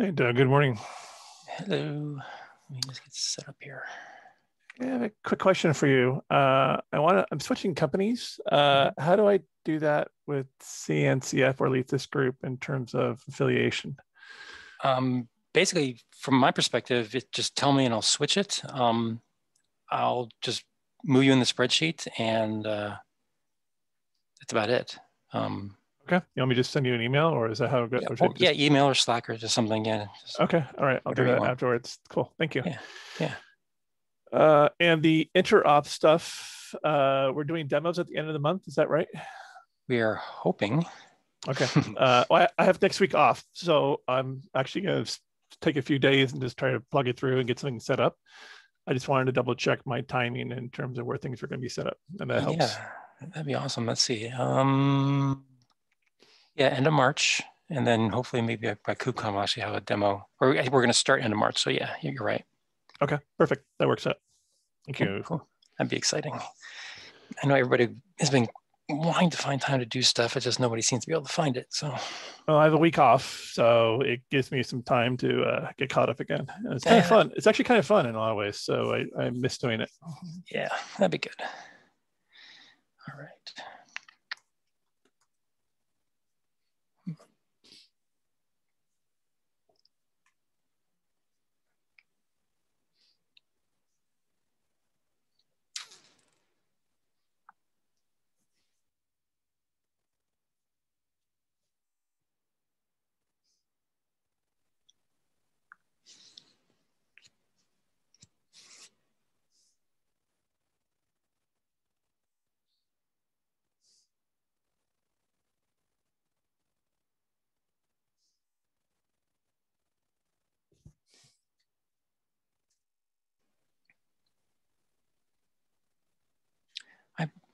Hey, Doug. Good morning. Hello. Let me just get set up here. I have a quick question for you. Uh, I want to. I'm switching companies. Uh, how do I do that with CNCF or this group in terms of affiliation? Um, basically, from my perspective, it just tell me and I'll switch it. Um, I'll just move you in the spreadsheet, and uh, that's about it. Um, Okay. You want me to just send you an email or is that how it goes? yeah, or should I yeah, just- email or Slack or just something. Yeah. just- Okay. All right. I'll do that afterwards. Cool. Thank you. Yeah, yeah. Uh, and the interop stuff, uh, we're doing demos at the end of the month. Is that right? We are hoping. Okay. uh, well, I I have next week off, so I'm actually going to take a few days and just try to plug it through and get something set up. I just wanted to double check my timing in terms of where things are going to be set up, and that helps. Yeah, that'd be awesome. Let's see. Um, yeah, end of March, and then hopefully maybe by KubeCon we'll actually have a demo. Or we're going to start end of March. So yeah, you're right. Okay. Perfect. That works out. Thank Cool, you. cool. That'd be exciting. I know everybody has been wanting to find time to do stuff. It's just nobody seems to be able to find it. So Well, I have a week off, so it gives me some time to uh, get caught up again. And it's kind Yeah. of fun. It's actually kind of fun in a lot of ways. So I, I miss doing it. yeah, that'd be good. All right.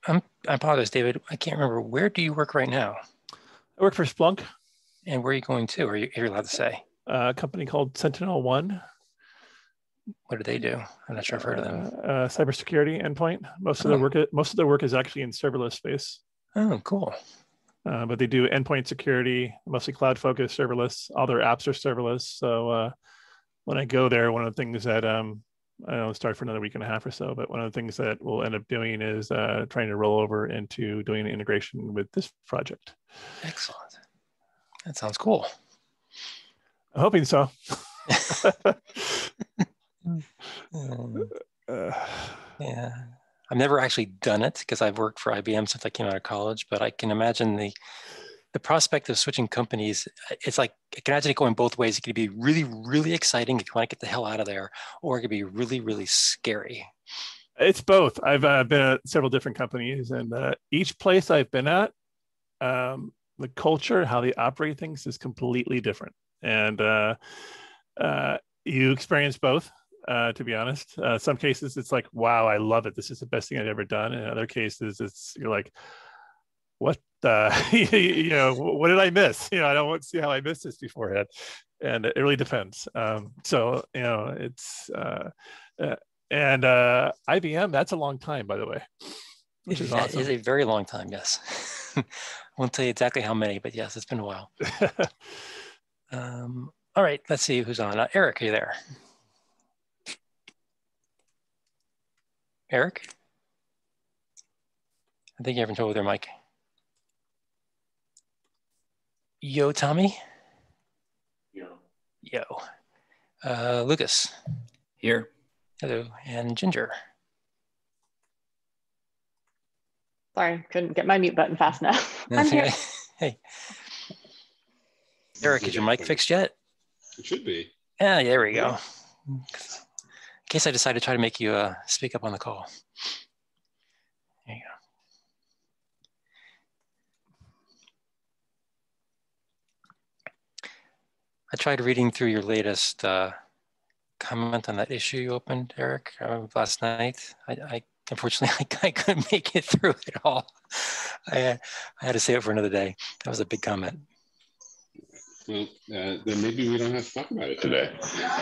I'm, I apologize, David. I can't remember. Where do you work right now? I work for Splunk, And where are you going to? Are you, are you allowed to say? a company called SentinelOne, What do they do? I'm not sure I've heard of them. uh, uh, cybersecurity endpoint. Most of their Oh. work, most of their work is actually in serverless space, Oh, cool. uh, but they do endpoint security, mostly cloud focused, serverless. All their apps are serverless. So uh, when I go there, one of the things that um, I don't know, start for another week and a half or so, but one of the things that we'll end up doing is uh, trying to roll over into doing an integration with this project. Excellent. That sounds cool. I'm hoping so. Um, Yeah. I've never actually done it because I've worked for IBM since I came out of college, but I can imagine the the prospect of switching companies, it's like I can imagine it going both ways. It could be really, really exciting if you want to get the hell out of there, or it could be really, really scary. It's both. I've uh, been at several different companies, and uh, each place I've been at, um, the culture, how they operate things is completely different. And uh, uh, you experience both, uh, to be honest. Uh, some cases, it's like, wow, I love it. This is the best thing I've ever done. In other cases, it's you're like, what the, you know, what did I miss? You know, I don't want to see how I missed this beforehand. And it really depends. Um, so, you know, it's, uh, uh, and uh, IBM, that's a long time, by the way, which is That awesome. is a very long time, yes. I won't tell you exactly how many, but yes, it's been a while. Um, all right, let's see who's on. Uh, Eric, are you there? Eric? I think you're having trouble with your mic. Yo, Tommy? Yo. Yo. Uh, Lucas? Here. Hello. And Ginger? Sorry, couldn't get my mute button fast enough. I'm here. hey. Eric, is your mic fixed yet? It should be. Yeah, there we go. In case I decide to try to make you uh, speak up on the call. There you go. I tried reading through your latest uh, comment on that issue you opened, Eric, uh, last night. I, I unfortunately I, I couldn't make it through it all. I, I had to save it for another day. That was a big comment. Well, uh, then maybe we don't have to talk about it today.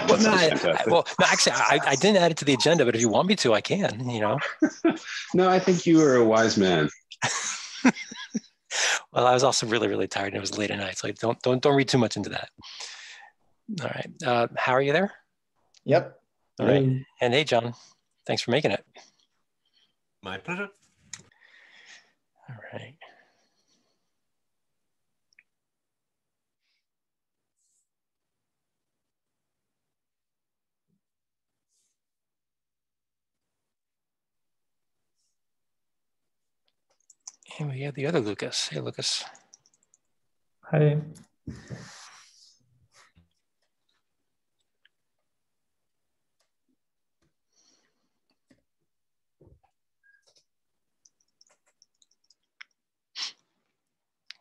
Well, no, I, well, no, actually, I, I didn't add it to the agenda, but if you want me to, I can. You know. No, I think you are a wise man. Well, I was also really, really tired, and it was late at night, so don't don't don't read too much into that. All right. Uh, how are you there? Yep. All right. And hey, John, thanks for making it. My pleasure. All right. And we have the other Lucas. Hey, Lucas. Hi.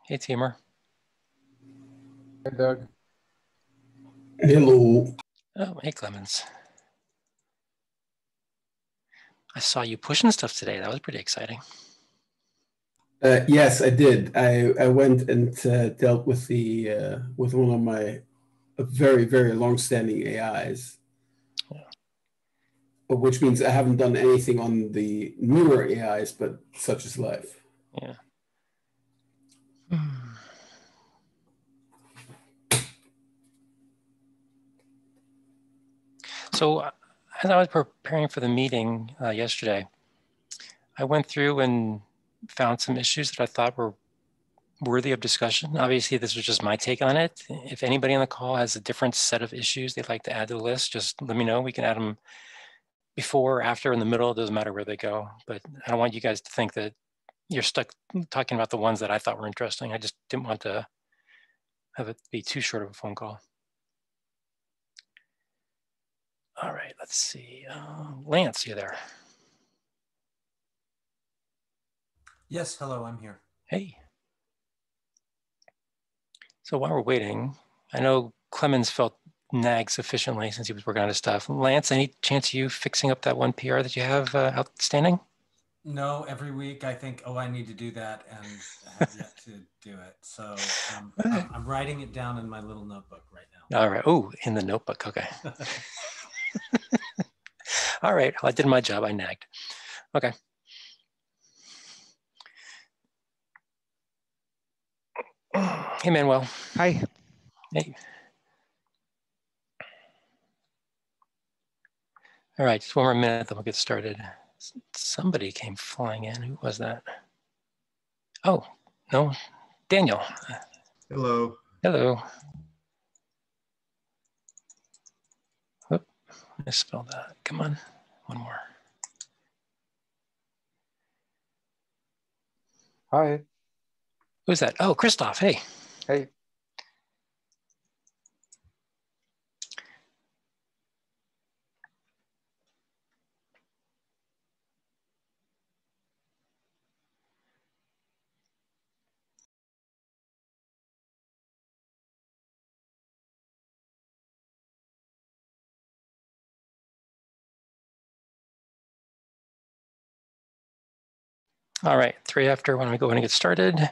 Hey, Timur. Hey, Doug. Hello. Oh, hey, Clemens. I saw you pushing stuff today. That was pretty exciting. Uh, yes, I did. I, I went and uh, dealt with the uh, with one of my very very long-standing AIs, Yeah. which means I haven't done anything on the newer AIs, but such is life. Yeah. So, uh, as I was preparing for the meeting uh, yesterday, I went through and found some issues that I thought were worthy of discussion. Obviously, this was just my take on it. If anybody on the call has a different set of issues they'd like to add to the list, just let me know. We can add them before, after, in the middle. It doesn't matter where they go. But I don't want you guys to think that you're stuck talking about the ones that I thought were interesting. I just didn't want to have it be too short of a phone call. All right, let's see. Uh, Lance, you there? Yes, hello, I'm here. Hey. So while we're waiting, I know Clemens felt nagged sufficiently since he was working on his stuff. Lance, any chance of you fixing up that one PR that you have uh, outstanding? No, every week I think, oh, I need to do that, and I have yet to do it. So um, I'm, I'm writing it down in my little notebook right now. All right. Oh, in the notebook. Okay. All right. Well, I did my job. I nagged. Okay. Hey, Manuel. Hi. Hey. All right, just one more minute, then we'll get started. Somebody came flying in. Who was that? Oh, no, Daniel. Hello. Hello. Whoop, misspelled that. Come on, one more. Hi. Who's that? Oh, Christoph. Hey. Hey. All right, three after. Don't we go ahead and get started?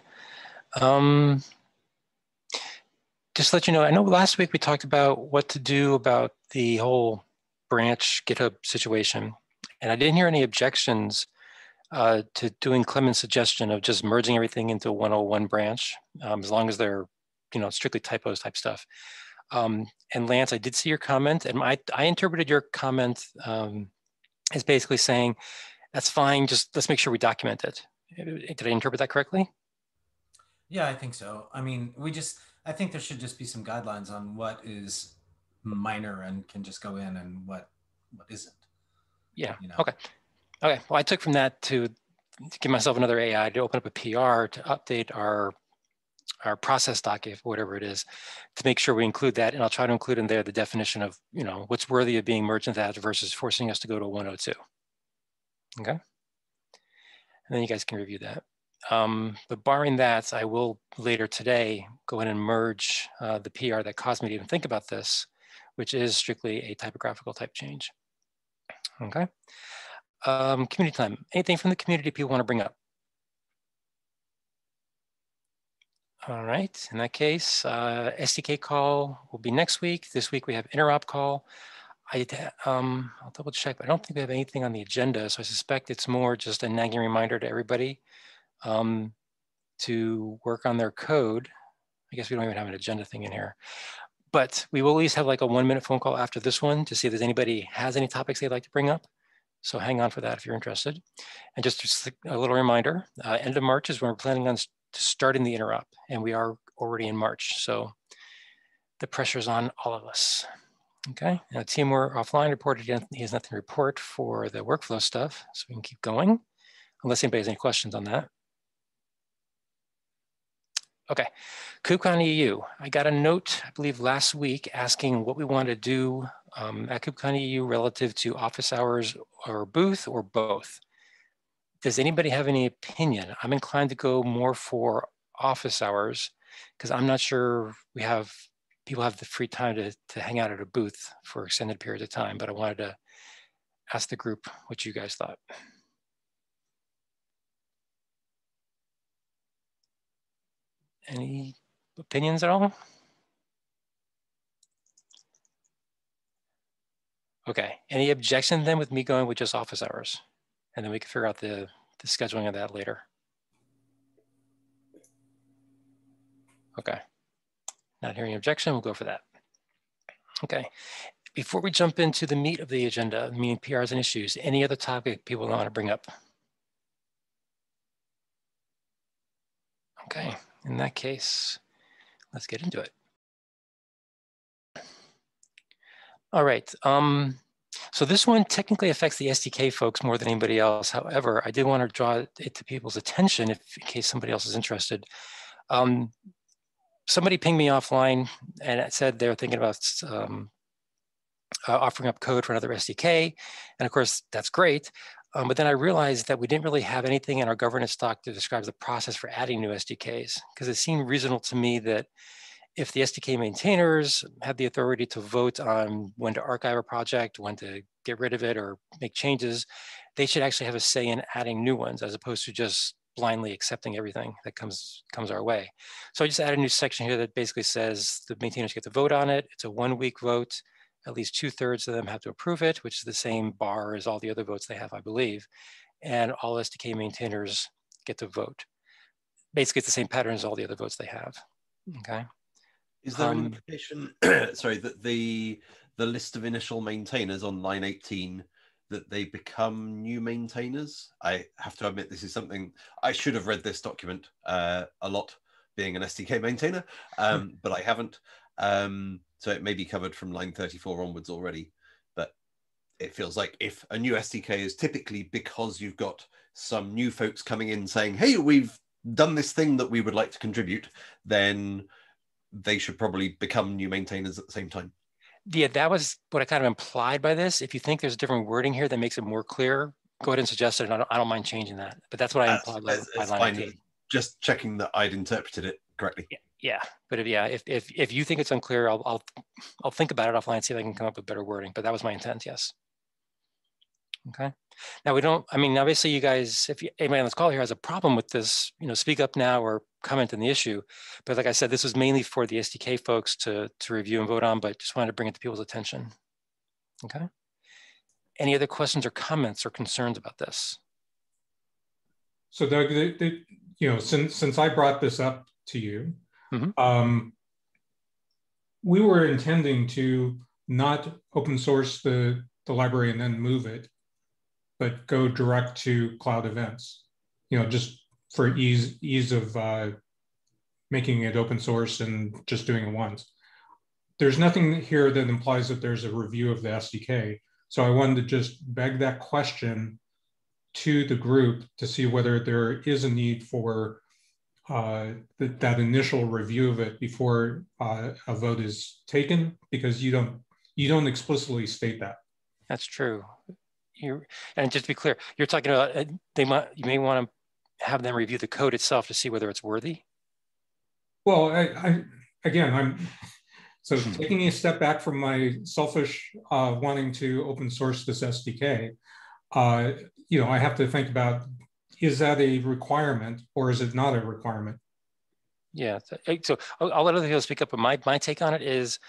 Um, just to let you know, I know last week we talked about what to do about the whole branch GitHub situation, and I didn't hear any objections uh, to doing Clemens' suggestion of just merging everything into 101 branch, um, as long as they're, you know, strictly typos type stuff. Um, and Lance, I did see your comment, and I, I interpreted your comment um, as basically saying, that's fine, just let's make sure we document it. Did I interpret that correctly? Yeah, I think so. I mean, we just, I think there should just be some guidelines on what is minor and can just go in and what what isn't. Yeah. You know? Okay. Okay. Well, I took from that to, to give myself another AI to open up a PR to update our our process docket, whatever it is, to make sure we include that. And I'll try to include in there the definition of, you know, what's worthy of being merged into that versus forcing us to go to 102. Okay. And then you guys can review that. Um, but barring that, I will later today go ahead and merge uh, the PR that caused me to even think about this, which is strictly a typographical type change. Okay. Um, community time. Anything from the community people want to bring up? All right. In that case, uh, SDK call will be next week. This week we have interop call. I, um, I'll double check, but I don't think we have anything on the agenda. So I suspect it's more just a nagging reminder to everybody um, to work on their code. I guess we don't even have an agenda thing in here. but we will at least have like a one minute phone call after this one to see if there's anybody has any topics they'd like to bring up. So hang on for that if you're interested. And just, just a little reminder, uh, end of March is when we're planning on starting the interop and we are already in March. So the pressure's on all of us. Okay, now Timur offline reported he has nothing to report for the workflow stuff, so we can keep going, unless anybody has any questions on that. Okay, KubeCon EU. I got a note, I believe last week, asking what we want to do um, at KubeCon EU relative to office hours or booth or both. Does anybody have any opinion? I'm inclined to go more for office hours because I'm not sure we have people have the free time to, to hang out at a booth for extended periods of time, but I wanted to ask the group what you guys thought. Any opinions at all? Okay, any objection then with me going with just office hours? And then we can figure out the, the scheduling of that later. Okay. Not hearing objection, we'll go for that. Okay. Before we jump into the meat of the agenda, meaning PRs and issues, any other topic people want to bring up? Okay, in that case, let's get into it. All right, um, so this one technically affects the SDK folks more than anybody else. However, I did want to draw it to people's attention if in case somebody else is interested. Um, somebody pinged me offline and said they were thinking about um, uh, offering up code for another SDK. And of course, that's great. Um, but then I realized that we didn't really have anything in our governance doc to describe the process for adding new SDKs, because it seemed reasonable to me that if the SDK maintainers had the authority to vote on when to archive a project, when to get rid of it or make changes, they should actually have a say in adding new ones as opposed to just blindly accepting everything that comes comes our way. So I just added a new section here that basically says the maintainers get to vote on it. It's a one week vote. At least two thirds of them have to approve it, which is the same bar as all the other votes they have, I believe. And all SDK maintainers get to vote. Basically, it's the same pattern as all the other votes they have. Okay. Is there um, an implication? sorry, that the the list of initial maintainers on line 18 that they become new maintainers. I have to admit, this is something I should have read this document uh, a lot, being an SDK maintainer, um, but I haven't. Um, so it may be covered from line 34 onwards already. But it feels like if a new SDK is typically because you've got some new folks coming in saying, hey, we've done this thing that we would like to contribute, then they should probably become new maintainers at the same time yeah, that was what I kind of implied by this. If you think there's a different wording here that makes it more clear, go ahead and suggest it. I don't, I don't mind changing that. But that's what I implied. That's, by, by fine. Just checking that I'd interpreted it correctly. Yeah, yeah. but if, yeah, if, if if you think it's unclear, I'll I'll I'll think about it offline, and see if I can come up with better wording. But that was my intent. Yes. Okay. Now we don't, I mean, obviously you guys, if you, anybody on this call here has a problem with this, you know, speak up now or comment on the issue. But like I said, this was mainly for the SDK folks to, to review and vote on, but just wanted to bring it to people's attention. Okay. Any other questions or comments or concerns about this? So Doug, the, the, you know, since, since I brought this up to you, mm -hmm. um, we were intending to not open source the, the library and then move it but go direct to cloud events, you know, just for ease, ease of uh, making it open source and just doing it once. There's nothing here that implies that there's a review of the SDK. So I wanted to just beg that question to the group to see whether there is a need for uh, th that initial review of it before uh, a vote is taken, because you don't you don't explicitly state that. That's true you and just to be clear, you're talking about uh, they might you may want to have them review the code itself to see whether it's worthy. Well, I, I again, I'm so hmm. taking a step back from my selfish uh, wanting to open source this SDK. Uh, you know, I have to think about is that a requirement or is it not a requirement? Yeah, so I'll, let other people speak up, but my, my take on it is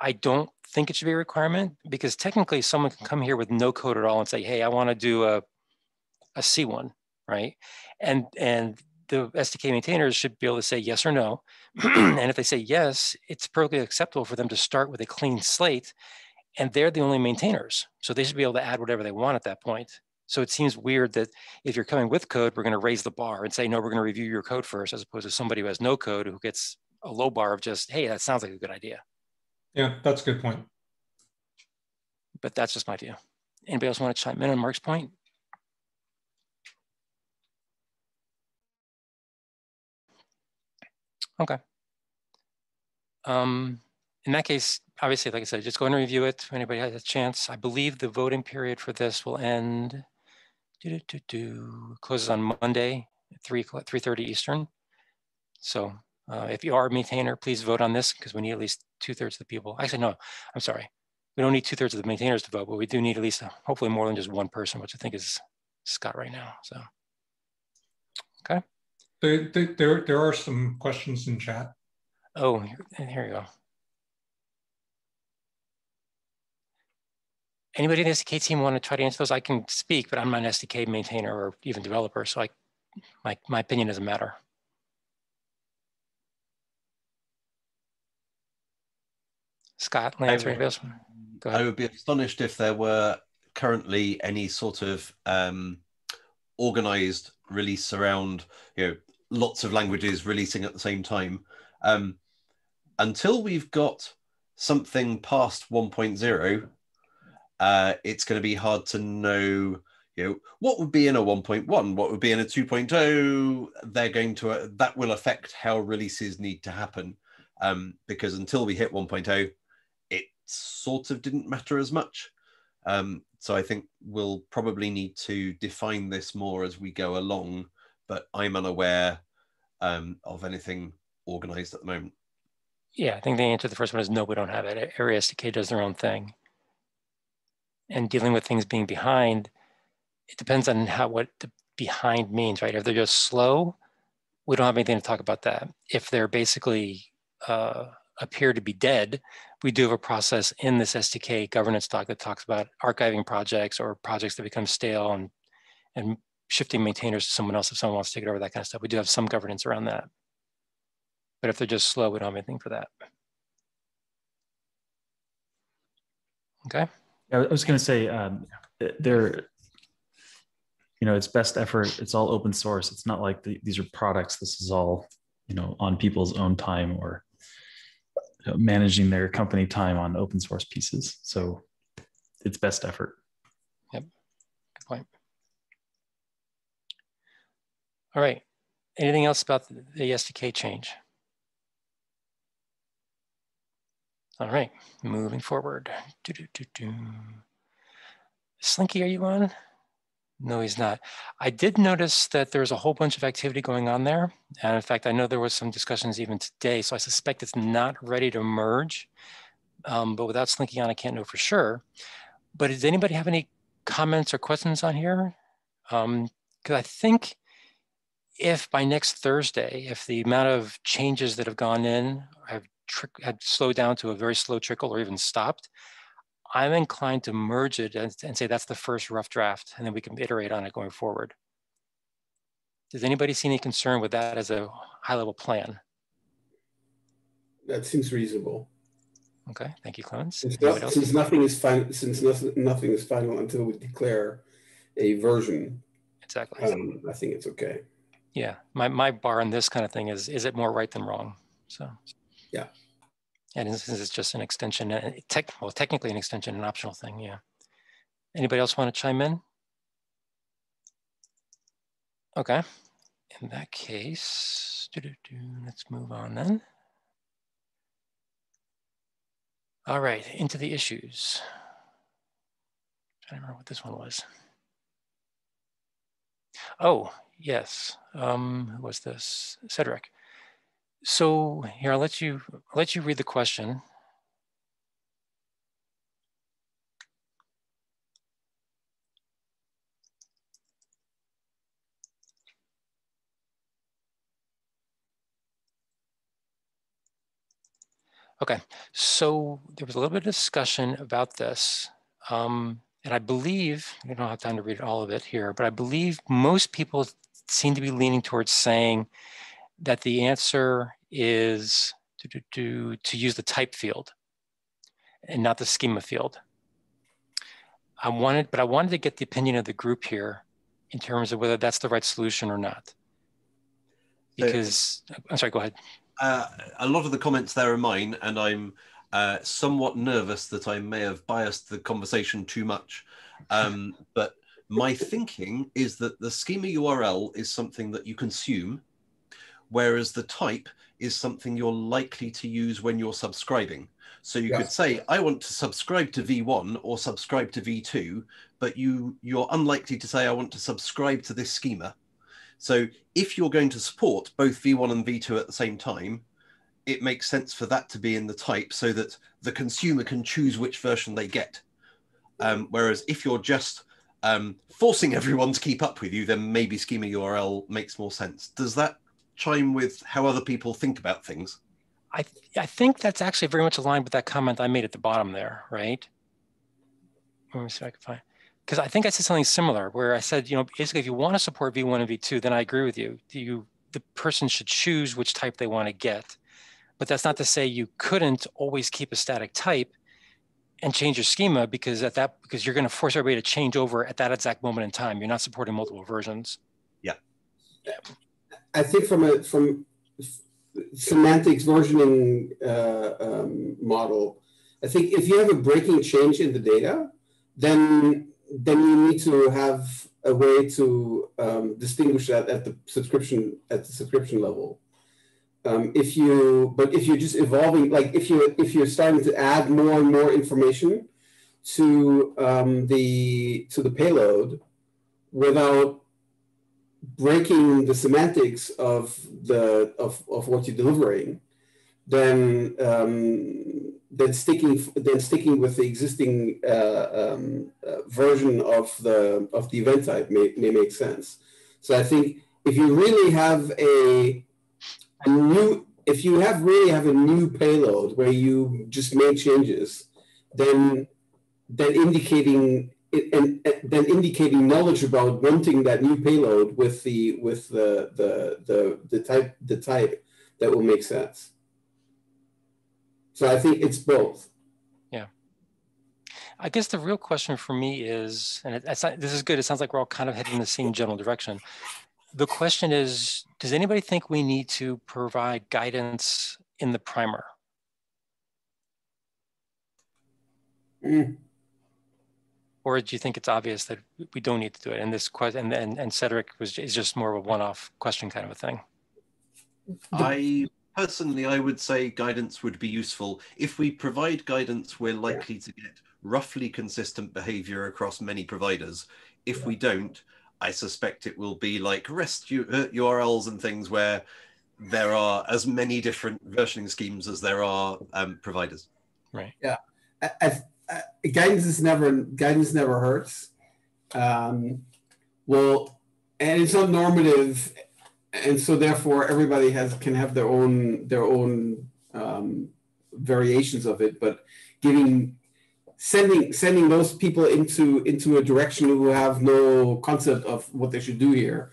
I don't think it should be a requirement because technically someone can come here with no code at all and say, hey, I want to do a, a C1, right? And, and the SDK maintainers should be able to say yes or no. and if they say yes, it's perfectly acceptable for them to start with a clean slate and they're the only maintainers. So they should be able to add whatever they want at that point. So it seems weird that if you're coming with code, we're going to raise the bar and say, no, we're going to review your code first, as opposed to somebody who has no code who gets a low bar of just, hey, that sounds like a good idea. Yeah, that's a good point. But that's just my view. Anybody else want to chime in on Mark's point? Okay. Um, in that case, obviously, like I said, just go and review it. If anybody has a chance, I believe the voting period for this will end. Do, do, do, closes on Monday, three three thirty Eastern. So uh, if you are a maintainer, please vote on this because we need at least two thirds of the people. Actually, no, I'm sorry. We don't need two thirds of the maintainers to vote, but we do need at least uh, hopefully more than just one person, which I think is Scott right now. So, okay. There, there, there are some questions in chat. Oh, here, here you go. Anybody in the SDK team want to try to answer those? I can speak, but I'm not an SDK maintainer or even developer, so I, my, my opinion doesn't matter. Scott, Lance, or else? Go ahead. I would be astonished if there were currently any sort of um, organized release around, you know, lots of languages releasing at the same time. Um, until we've got something past 1.0, uh, it's going to be hard to know you know what would be in a 1.1 what would be in a 2.0 they're going to uh, that will affect how releases need to happen. Um, because until we hit 1.0 it sort of didn't matter as much. Um, so i think we'll probably need to define this more as we go along but i'm unaware um, of anything organized at the moment. Yeah i think the answer to the first one is no we don't have it. Area sdk does their own thing and dealing with things being behind, it depends on how what the behind means, right? If they're just slow, we don't have anything to talk about that. If they're basically uh, appear to be dead, we do have a process in this SDK governance doc that talks about archiving projects or projects that become stale and, and shifting maintainers to someone else if someone wants to take it over, that kind of stuff. We do have some governance around that. But if they're just slow, we don't have anything for that. Okay. I was going to say um, there, you know, it's best effort. It's all open source. It's not like the, these are products. This is all, you know, on people's own time or you know, managing their company time on open source pieces. So it's best effort. Yep. Good point. All right. Anything else about the SDK change? All right, moving forward. Slinky, are you on? No, he's not. I did notice that there's a whole bunch of activity going on there. And in fact, I know there was some discussions even today, so I suspect it's not ready to merge. Um, but without Slinky on, I can't know for sure. But does anybody have any comments or questions on here? Because um, I think if by next Thursday, if the amount of changes that have gone in have had slowed down to a very slow trickle or even stopped, I'm inclined to merge it and, and say that's the first rough draft, and then we can iterate on it going forward. Does anybody see any concern with that as a high level plan? That seems reasonable. Okay, thank you, Clemens. Since, since nothing is final, since nothing, nothing is final until we declare a version. Exactly. Um, I think it's okay. Yeah, my, my bar on this kind of thing is, is it more right than wrong? So yeah. And this is just an extension, uh, tech, well, technically an extension, an optional thing, yeah. Anybody else want to chime in? Okay, in that case, doo -doo -doo, let's move on then. All right, into the issues. I don't remember what this one was. Oh, yes. Um, who was this? Cedric. So here, I'll let you I'll let you read the question. Okay, so there was a little bit of discussion about this. Um, and I believe, we don't have time to read all of it here, but I believe most people seem to be leaning towards saying that the answer is to, to, to, to use the type field and not the schema field. I wanted, but I wanted to get the opinion of the group here in terms of whether that's the right solution or not. Because, so, I'm sorry, go ahead. Uh, a lot of the comments there are mine, and I'm uh, somewhat nervous that I may have biased the conversation too much. Um, but my thinking is that the schema URL is something that you consume, whereas the type is something you're likely to use when you're subscribing. So you could say, I want to subscribe to V1 or subscribe to V2, but you you're unlikely to say I want to subscribe to this schema. So if you're going to support both V1 and V2 at the same time, it makes sense for that to be in the type so that the consumer can choose which version they get. Um, whereas if you're just um, forcing everyone to keep up with you, then maybe schema URL makes more sense. Does that chime with how other people think about things? I, th I think that's actually very much aligned with that comment I made at the bottom there, right? Let me see if I can find, because I think I said something similar where I said, you know, basically if you want to support V1 and V2, then I agree with you. You, the person should choose which type they want to get. But that's not to say you couldn't always keep a static type and change your schema because at that because you're going to force everybody to change over at that exact moment in time. You're not supporting multiple versions. Yeah. I think from a from semantics versioning uh, um, model, I think if you have a breaking change in the data, then then you need to have a way to um, distinguish that at the subscription at the subscription level. Um, if you but if you're just evolving like if you if you're starting to add more and more information to um, the to the payload without breaking the semantics of the of, of what you're delivering then um, then sticking then sticking with the existing uh, um, uh, version of the of the event type may, may make sense. So i think if you really have a a new if you have really have a new payload where you just make changes, then then indicating and, and then indicating knowledge about wanting that new payload with the with the the the the type the type that will make sense. So I think it's both. Yeah. I guess the real question for me is, and it, this is good. It sounds like we're all kind of heading in the same general direction the question is, does anybody think we need to provide guidance in the primer? Mm. Or do you think it's obvious that we don't need to do it? And this question, and, and, and Cedric was is just more of a one-off question kind of a thing. I personally, I would say guidance would be useful. If we provide guidance, we're likely to get roughly consistent behavior across many providers. If we don't, I suspect it will be like REST URLs and things where there are as many different versioning schemes as there are um, providers. Right. Yeah. I, I, guidance is never guidance never hurts. Um, well, and it's not normative, and so therefore everybody has can have their own their own um, variations of it. But giving sending sending those people into into a direction who have no concept of what they should do here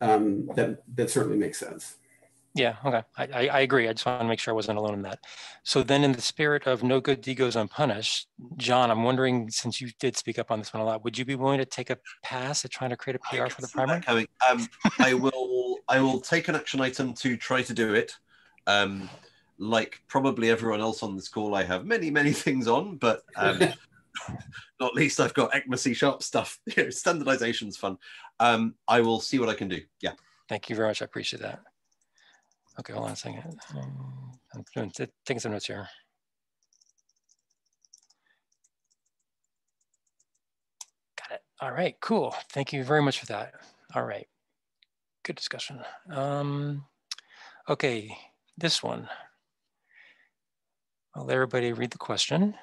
um, that that certainly makes sense yeah okay I, I agree i just want to make sure i wasn't alone in that so then in the spirit of no good deed goes unpunished john i'm wondering since you did speak up on this one a lot would you be willing to take a pass at trying to create a pr for the primer um, i will i will take an action item to try to do it um, like probably everyone else on this call, I have many, many things on, but um, not least I've got ECMA C sharp stuff. You know, standardization's fun. Um, I will see what I can do. Yeah. Thank you very much. I appreciate that. Okay, hold on a second. Um, I'm doing, taking some notes here. Got it. All right, cool. Thank you very much for that. All right, good discussion. Um, okay, this one. I'll let everybody read the question.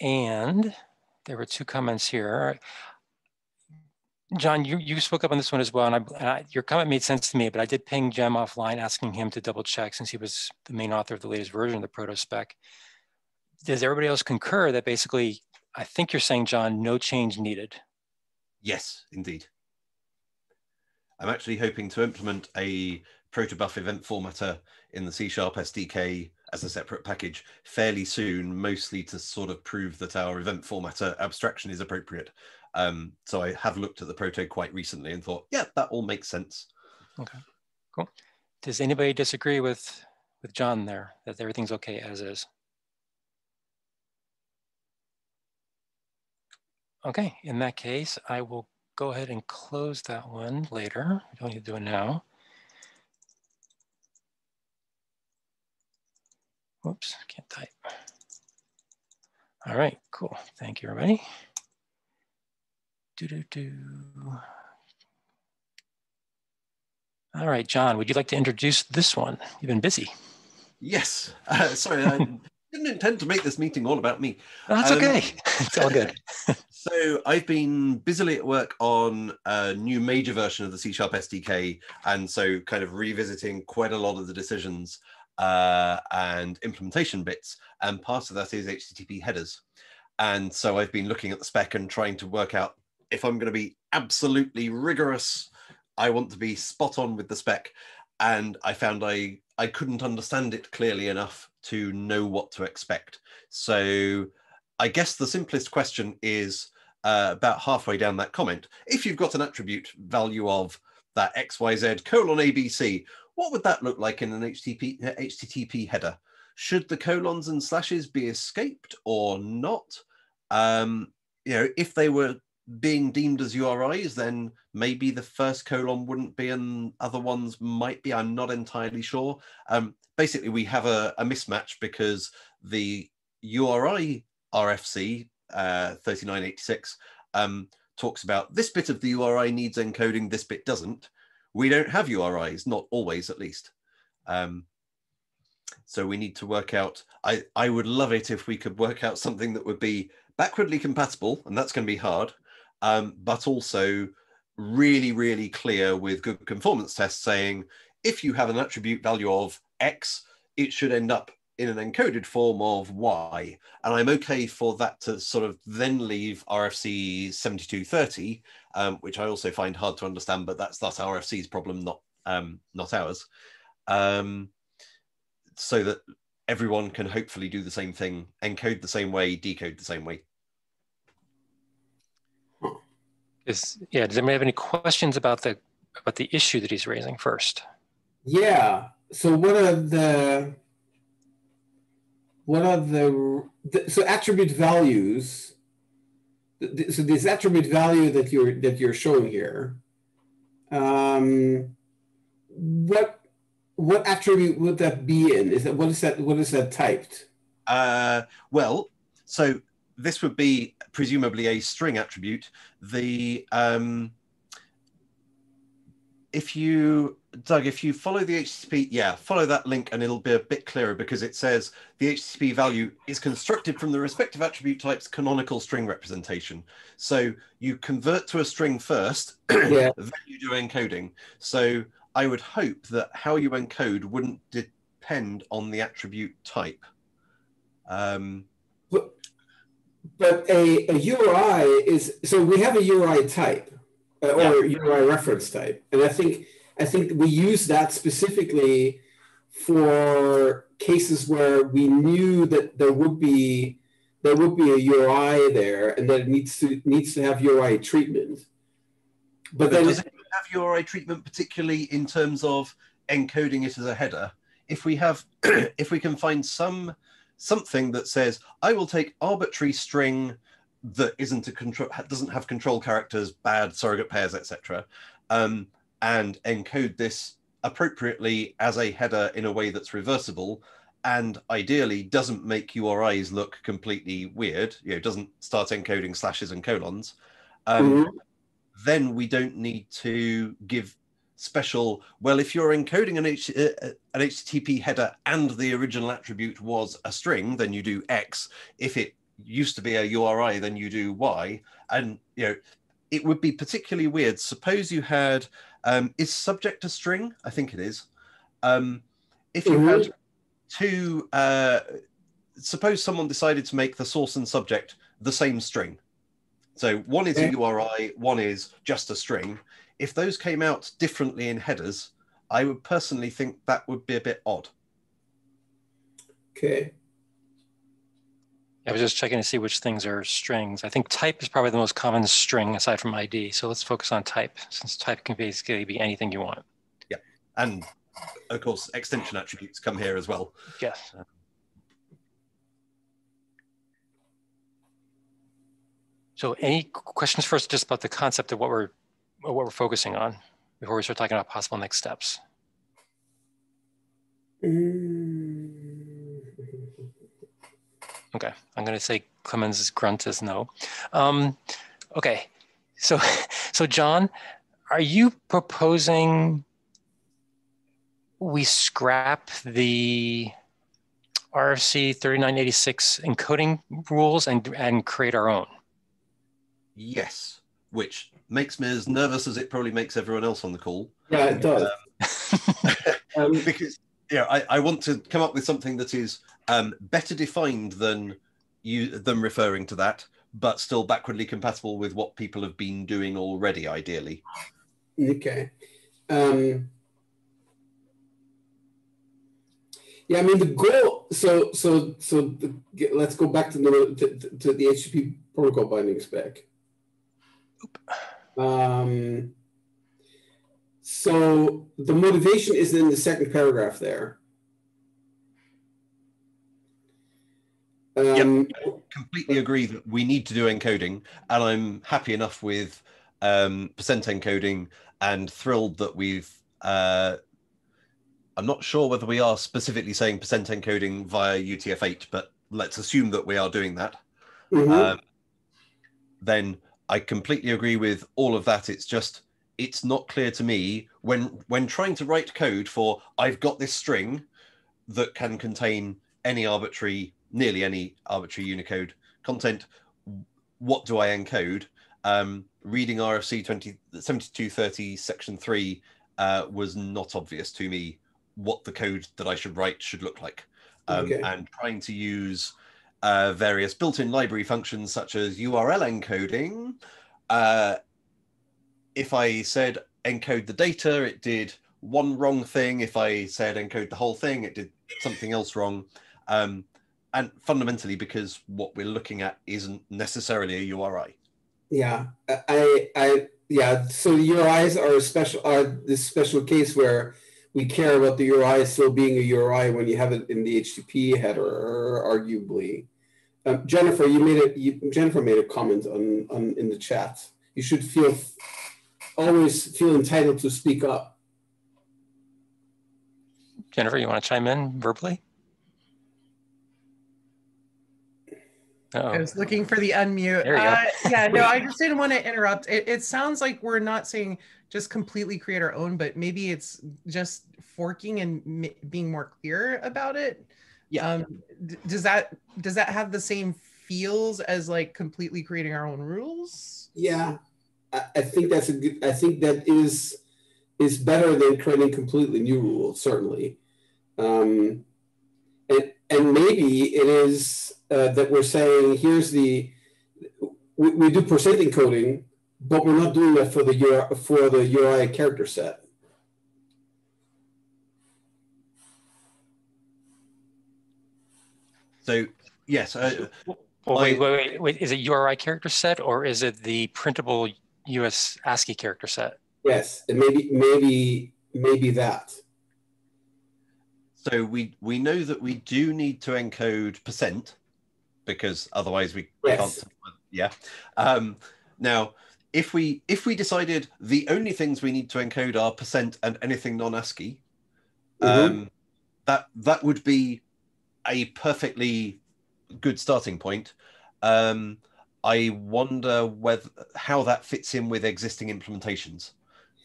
And there were two comments here. John, you, you spoke up on this one as well, and, I, and I, your comment made sense to me, but I did ping Jem offline asking him to double check since he was the main author of the latest version of the proto spec. does everybody else concur that basically, I think you're saying, John, no change needed? Yes, indeed. I'm actually hoping to implement a protobuf event formatter in the C Sharp SDK as a separate package fairly soon, mostly to sort of prove that our event formatter abstraction is appropriate. Um, so I have looked at the proto quite recently and thought, yeah, that all makes sense. Okay, cool. Does anybody disagree with with John there that everything's okay as is? Okay, in that case, I will go ahead and close that one later. We don't need to do it now. Whoops, can't type. All right, cool. Thank you, everybody. Do, do, do. All right, John, would you like to introduce this one? You've been busy. Yes. Uh, sorry, I didn't intend to make this meeting all about me. that's um, okay. it's all good. so I've been busily at work on a new major version of the C Sharp SDK, and so kind of revisiting quite a lot of the decisions uh, and implementation bits. And part of that is HTTP headers. And so I've been looking at the spec and trying to work out if I'm going to be absolutely rigorous, I want to be spot on with the spec. And I found I I couldn't understand it clearly enough to know what to expect. So I guess the simplest question is uh, about halfway down that comment. If you've got an attribute value of that XYZ colon ABC, what would that look like in an HTTP, HTTP header? Should the colons and slashes be escaped or not? Um, you know, if they were being deemed as URIs, then maybe the first colon wouldn't be and other ones might be. I'm not entirely sure. Um, basically, we have a, a, mismatch because the URI RFC uh, 3986 um, talks about this bit of the URI needs encoding, this bit doesn't. We don't have URIs, not always at least. Um, so we need to work out, I, I would love it if we could work out something that would be backwardly compatible, and that's going to be hard, um, but also really, really clear with good conformance tests saying if you have an attribute value of X, it should end up in an encoded form of Y. And I'm okay for that to sort of then leave RFC 7230, um, which I also find hard to understand, but that's that's RFC's problem, not um, not ours. Um, so that everyone can hopefully do the same thing, encode the same way, decode the same way. Is yeah. Does anybody have any questions about the about the issue that he's raising first? Yeah. So what are the what are the, the so attribute values? So this attribute value that you're that you're showing here, um, what what attribute would that be in? Is that what is that what is that typed? Uh, well, so this would be presumably a string attribute. The um, if you Doug, if you follow the HTTP, yeah, follow that link and it'll be a bit clearer because it says the HTTP value is constructed from the respective attribute type's canonical string representation. So you convert to a string first, yeah. then you do encoding. So I would hope that how you encode wouldn't depend on the attribute type. Um, but a, a URI is so we have a URI type uh, or yeah. URI reference type, and I think I think we use that specifically for cases where we knew that there would be there would be a URI there, and that it needs to needs to have URI treatment. But, but then does it have URI treatment, particularly in terms of encoding it as a header? If we have, if we can find some something that says, I will take arbitrary string that isn't a control, doesn't have control characters, bad surrogate pairs, etc., um, and encode this appropriately as a header in a way that's reversible, and ideally doesn't make URIs look completely weird. You know, doesn't start encoding slashes and colons. Um, mm-hmm. Then we don't need to give special well if you're encoding an, H, uh, uh an http header and the original attribute was a string then you do x if it used to be a uri then you do y and you know it would be particularly weird suppose you had um, is subject a string i think it is um, if you mm-hmm. had two uh, suppose someone decided to make the source and subject the same string. So one is a URI, one is just a string. If those came out differently in headers, I would personally think that would be a bit odd. Okay. I was just checking to see which things are strings. I think type is probably the most common string aside from ID. So let's focus on type since type can basically be anything you want. Yeah. And of course, extension attributes come here as well. Yes. Um, so any questions first just about the concept of what we're what we're focusing on before we start talking about possible next steps? Mm. Okay, I'm going to say Clemens' grunt is no. Um, okay, so so John, are you proposing we scrap the RFC 3986 encoding rules and and create our own? Yes, which makes me as nervous as it probably makes everyone else on the call. Yeah, it does. Um, because yeah, I, I want to come up with something that is um, better defined than you than referring to that, but still backwardly compatible with what people have been doing already, ideally. Okay. Um, yeah, I mean the goal. So so so the, let's go back to the to, to the HTTP protocol binding spec. Um, so the motivation is in the second paragraph there. Um, yep, completely agree that we need to do encoding, and I'm happy enough with um, percent encoding and thrilled that we've. Uh, I'm not sure whether we are specifically saying percent encoding via UTF-8, but let's assume that we are doing that. Mm-hmm. Um, then I completely agree with all of that. It's just it's not clear to me when when trying to write code for I've got this string that can contain any arbitrary, nearly any arbitrary Unicode content. What do I encode? Um, reading RFC 20, 7230 section 3 uh, was not obvious to me what the code that I should write should look like. Um, okay. And trying to use uh, various built-in library functions such as URL encoding. Uh, if I said encode the data, it did one wrong thing. If I said encode the whole thing, it did something else wrong. Um, and fundamentally, because what we're looking at isn't necessarily a URI. Yeah, I, I, yeah. So the URIs are a special, are this special case where we care about the URI still being a URI when you have it in the HTTP header, arguably. Um, Jennifer, you made a you, Jennifer made a comment on, on in the chat. You should feel always feel entitled to speak up. Jennifer, you want to chime in verbally? Uh-oh. I was looking for the unmute. Uh, yeah, no, I just didn't want to interrupt. It, it sounds like we're not saying just completely create our own, but maybe it's just forking and being more clear about it. Yeah. Um, does that does that have the same feels as like completely creating our own rules? Yeah, I, I think that's a good. I think that is is better than creating completely new rules. Certainly, um, and and maybe it is uh, that we're saying here's the we, we do percent encoding, but we're not doing that for the URI, for the URI character set. So yes, uh, well, wait, wait, wait, wait. Is it URI character set or is it the printable US ASCII character set? Yes, and maybe maybe maybe that. So we we know that we do need to encode percent because otherwise we yes. can't. Yeah. Um, now, if we if we decided the only things we need to encode are percent and anything non-ASCII, mm-hmm. um, that that would be a perfectly good starting point. Um, I wonder whether how that fits in with existing implementations.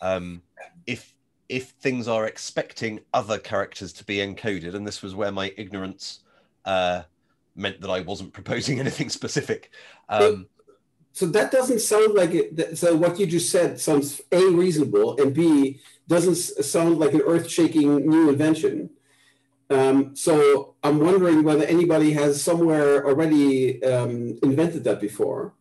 Um, if if things are expecting other characters to be encoded, and this was where my ignorance uh, meant that I wasn't proposing anything specific. Um, so that doesn't sound like it. So what you just said sounds a reasonable, and b doesn't sound like an earth-shaking new invention. Um, so I'm wondering whether anybody has somewhere already um, invented that before.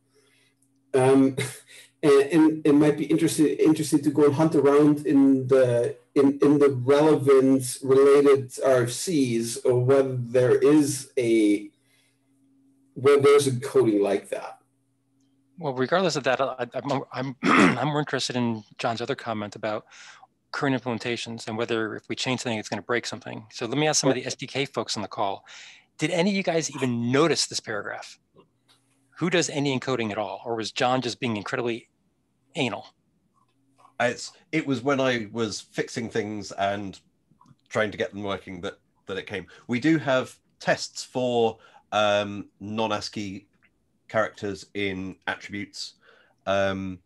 Um, and, and, it might be interesting interesting to go and hunt around in the in, in the relevant related RFCs or whether there is a where there's a coding like that. Well, regardless of that, I, I'm, I'm, I'm more interested in John's other comment about current implementations and whether if we change something, it's going to break something. So let me ask some of the SDK folks on the call. Did any of you guys even notice this paragraph? Who does any encoding at all? Or was John just being incredibly anal? It's, it was when I was fixing things and trying to get them working that, that it came. We do have tests for um, non-ASCII characters in attributes. Um,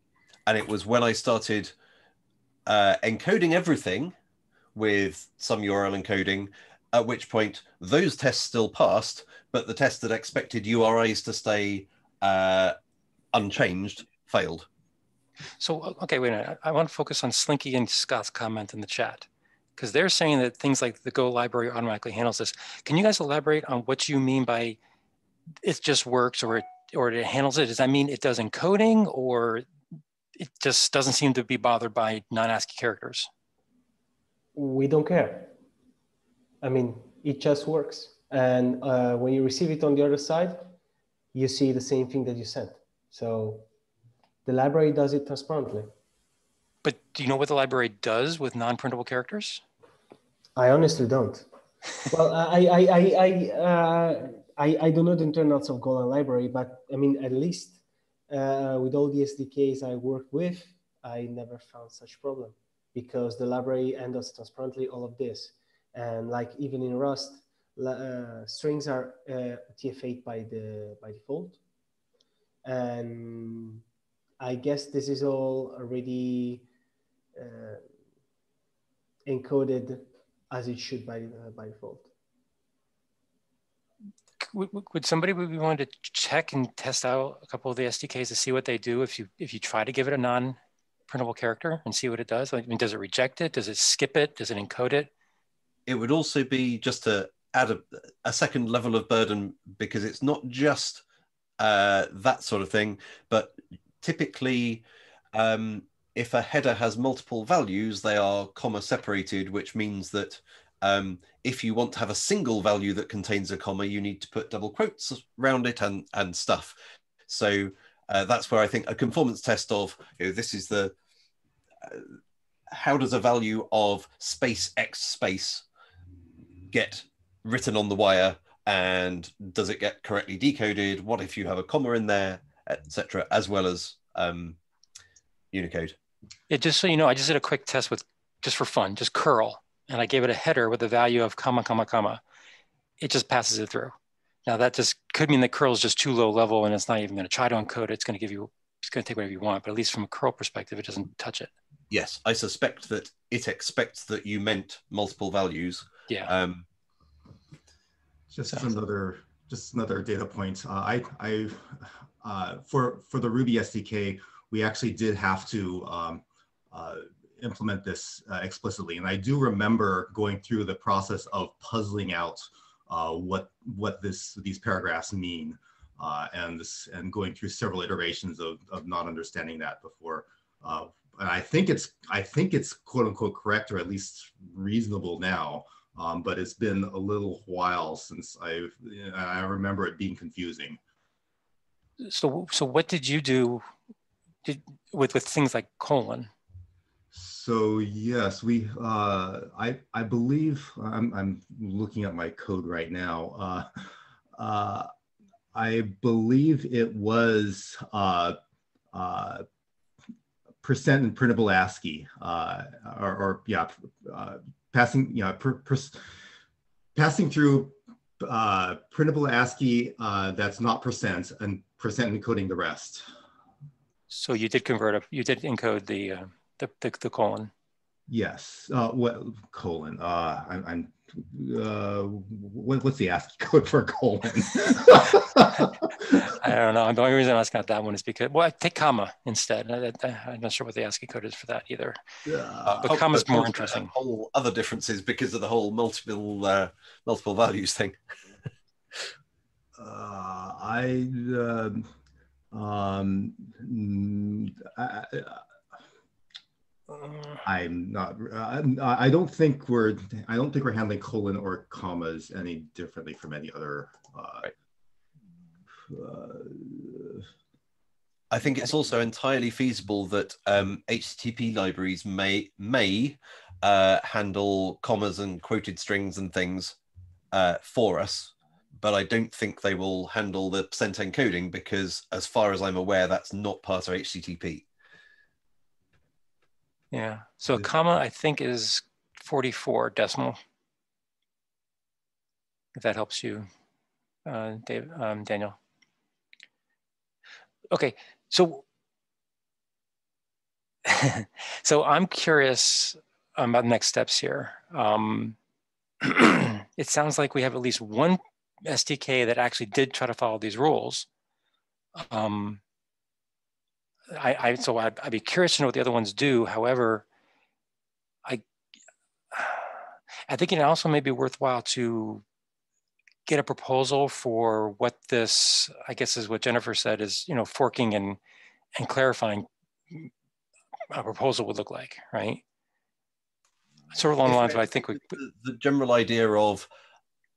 and it was when I started uh, encoding everything with some URL encoding, at which point those tests still passed, but the test that expected URIs to stay uh, unchanged failed. So, okay, wait a minute. I want to focus on Slinky and Scott's comment in the chat because they're saying that things like the Go library automatically handles this. Can you guys elaborate on what you mean by it just works or it, or it handles it? Does that mean it does encoding or it just doesn't seem to be bothered by non-ASCII characters. We don't care. I mean, it just works. And uh, when you receive it on the other side, you see the same thing that you sent. So the library does it transparently. But do you know what the library does with non-printable characters? I honestly don't. well, I, I, I, I, uh, I, I don't know the internals of Golang library, but I mean, at least uh, with all the SDKs I worked with, I never found such problem because the library handles transparently all of this. And like even in Rust, uh, strings are uh, TF8 by the by default. And I guess this is all already uh, encoded as it should by, uh, by default would, would somebody be willing to check and test out a couple of the SDKs to see what they do if you if you try to give it a non-printable character and see what it does? I mean, does it reject it? Does it skip it? Does it encode it? It would also be just to add a, a second level of burden because it's not just uh, that sort of thing, but typically um, if a header has multiple values, they are comma separated, which means that um, if you want to have a single value that contains a comma, you need to put double quotes around it and, and stuff. So uh, that's where I think a conformance test of you know, this is the uh, how does a value of space x space get written on the wire and does it get correctly decoded? What if you have a comma in there, etc., as well as um, Unicode? Yeah, just so you know, I just did a quick test with just for fun, just curl and I gave it a header with a value of comma, comma, comma, it just passes it through. Now that just could mean that curl is just too low level and it's not even going to try to encode it. It's going to give you, it's going to take whatever you want, but at least from a curl perspective, it doesn't touch it. Yes, I suspect that it expects that you meant multiple values. Yeah. Um, just so. another, just another data point. Uh, I, I, uh, for for the Ruby SDK, we actually did have to um, uh, implement this uh, explicitly. And I do remember going through the process of puzzling out uh, what what this these paragraphs mean, uh, and this and going through several iterations of, of not understanding that before. Uh, and I think it's I think it's quote unquote correct or at least reasonable now. Um, but it's been a little while since I've I remember it being confusing. So so what did you do did, with with things like colon? So yes, we. Uh, I I believe I'm I'm looking at my code right now. Uh, uh, I believe it was uh, uh, percent and printable ASCII, uh, or, or yeah, uh, passing yeah, per, per, passing through uh, printable ASCII uh, that's not percent and percent encoding the rest. So you did convert up. You did encode the. Uh the, the, the colon. Yes. Uh, what colon? Uh, I, I'm. Uh, what, what's the ASCII code for colon? I don't know. The only reason I'm asking about that one is because, well, I take comma instead. I, am not sure what the ASCII code is for that either. Uh, but oh, comma is more interesting. Whole other differences because of the whole multiple uh, multiple values thing. uh, I, um, um, I, I'm not. Uh, I don't think we're. I don't think we're handling colon or commas any differently from any other. Uh, right. uh, I think it's also entirely feasible that um, HTTP libraries may may uh, handle commas and quoted strings and things uh, for us, but I don't think they will handle the percent encoding because, as far as I'm aware, that's not part of HTTP. Yeah. So comma, I think, is 44 decimal. If that helps you, uh, Dave, um, Daniel. Okay, so so I'm curious about next steps here. Um, it sounds like we have at least one SDK that actually did try to follow these rules. Um, I, I so I'd, I'd, be curious to know what the other ones do. However, I I think it also may be worthwhile to get a proposal for what this I guess is what Jennifer said is you know forking and and clarifying a proposal would look like, right? Sort of along the lines of I think we, the, the general idea of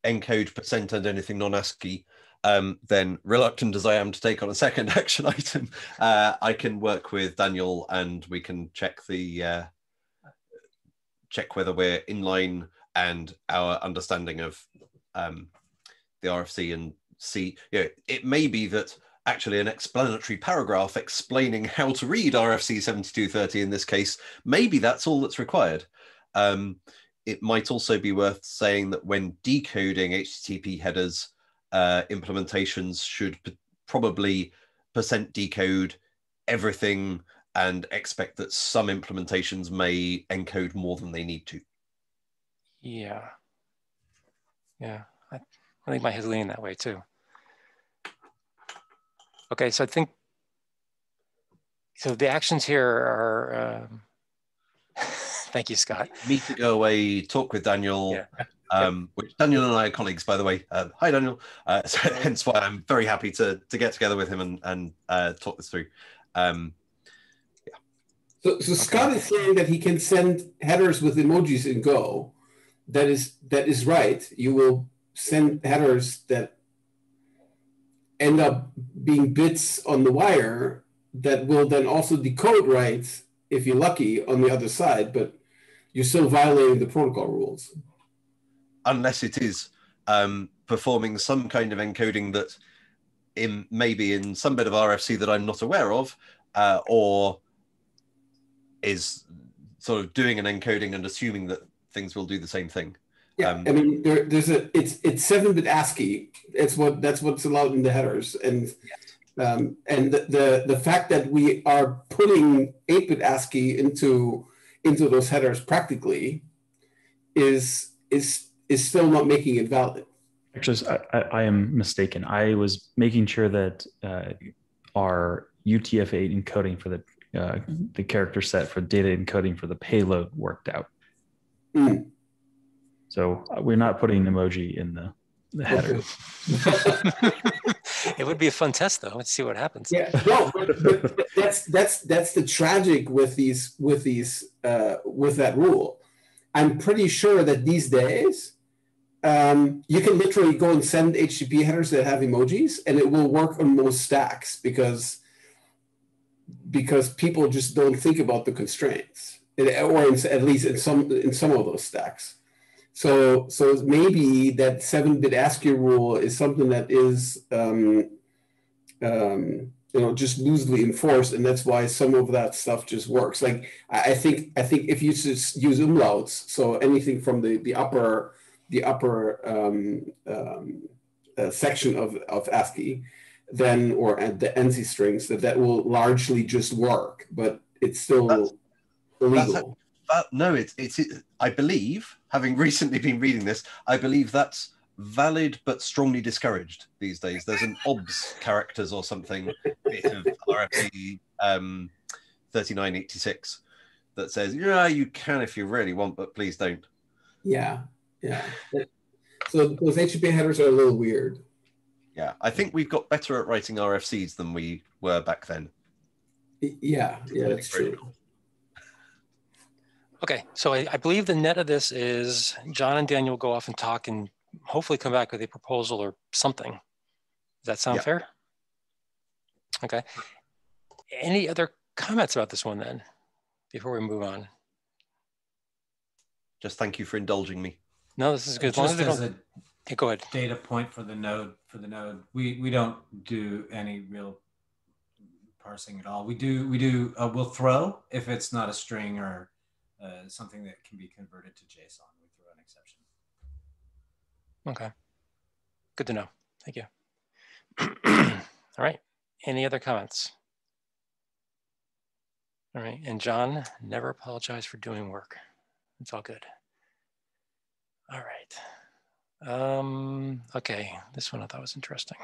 encode percent and anything non-ASCII um, then reluctant as I am to take on a second action item, uh, I can work with Daniel and we can check the uh, check whether we're in line and our understanding of um, the RFC and see. You know, it may be that actually an explanatory paragraph explaining how to read RFC 7230 in this case, maybe that's all that's required. Um, it might also be worth saying that when decoding HTTP headers, uh, implementations should probably percent decode everything and expect that some implementations may encode more than they need to. Yeah. Yeah. I, I think my head's leaning that way too. Okay, so I think so the actions here are um, thank you, Scott. Me to go away, talk with Daniel, yeah um, which Daniel and I are colleagues, by the way. Uh, hi, Daniel. Uh, so hence why I'm very happy to to get together with him and and uh, talk this through. Um, yeah. So, so okay. Scott is saying that he can send headers with emojis in Go. That is that is right. You will send headers that end up being bits on the wire that will then also decode right if you're lucky on the other side, but you're still violating the protocol rules unless it is um, performing some kind of encoding that in maybe in some bit of RFC that I'm not aware of, uh, or is sort of doing an encoding and assuming that things will do the same thing. Yeah, um, I mean, there, there's a it's it's seven bit ASCII. It's what that's what's allowed in the headers, and um, and the, the the fact that we are putting eight bit ASCII into into those headers practically is is is still not making it valid. Actually, I, I am mistaken. I was making sure that uh, our UTF-8 encoding for the uh, the character set for data encoding for the payload worked out. Mm. So uh, we're not putting emoji in the, the header. it would be a fun test, though. Let's see what happens. Yeah, no, but, but that's that's that's the tragic with these with these uh, with that rule. I'm pretty sure that these days um, you can literally go and send HTTP headers that have emojis, and it will work on most stacks because because people just don't think about the constraints, or in, at least in some in some of those stacks. So so maybe that seven bit ASCII rule is something that is um, um, you know just loosely enforced, and that's why some of that stuff just works. Like I think I think if you just use umlauts, so anything from the the upper the upper um, um, uh, section of, of ASCII, then or at the ANSI strings, that that will largely just work, but it's still that's, illegal. That's, uh, no, it's, it's it, I believe, having recently been reading this, I believe that's valid but strongly discouraged these days. There's an OBS characters or something bit of RFC um, 3986 that says, yeah, you can if you really want, but please don't. Yeah, yeah. So those HTTP headers are a little weird. Yeah, I think we've got better at writing RFCs than we were back then. Yeah, yeah, that's true. Okay, so I, I, believe the net of this is John and Daniel go off and talk and hopefully come back with a proposal or something. Does that sound yeah. fair? Okay. Any other comments about this one then before we move on? Just thank you for indulging me. No, this is good. Just as, as a yeah, go ahead. Data point for the node for the node. We we don't do any real parsing at all. We do we do uh, we'll throw if it's not a string or uh, something that can be converted to JSON. We throw an exception. Okay, good to know. Thank you. all right. Any other comments? All right. And John, never apologize for doing work. It's all good. All right. Um, okay, this one I thought was interesting.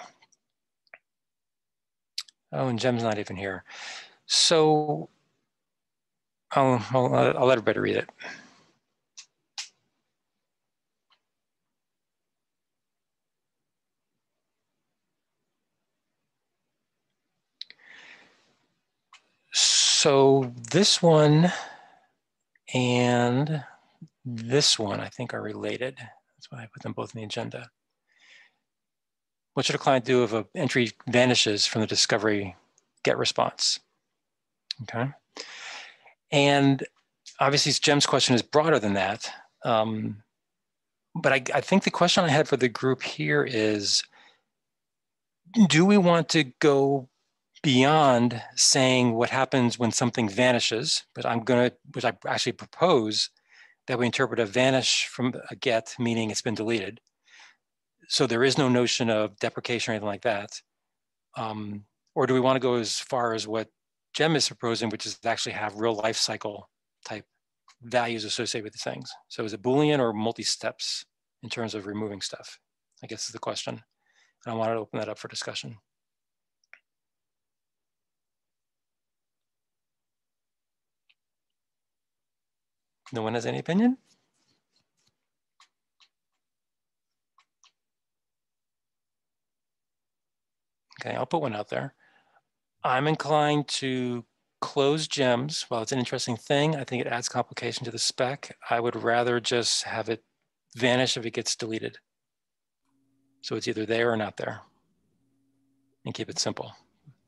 Oh, and Jem's not even here. So I'll, I'll, I'll let everybody read it. So this one and this one, I think, are related. That's why I put them both in the agenda. What should a client do if an entry vanishes from the discovery get response? Okay. And obviously, Jem's question is broader than that. Um, but I, I think the question I had for the group here is, do we want to go beyond saying what happens when something vanishes, but I'm going to, which I actually propose that we interpret a vanish from a get, meaning it's been deleted. So there is no notion of deprecation or anything like that. Um, or do we want to go as far as what Jem is proposing, which is actually have real life cycle type values associated with the things? So is it Boolean or multi-steps in terms of removing stuff? I guess is the question. And I wanted to open that up for discussion. No one has any opinion? Okay, I'll put one out there. I'm inclined to close Jem's. While it's an interesting thing, I think it adds complication to the spec. I would rather just have it vanish if it gets deleted. So it's either there or not there and keep it simple.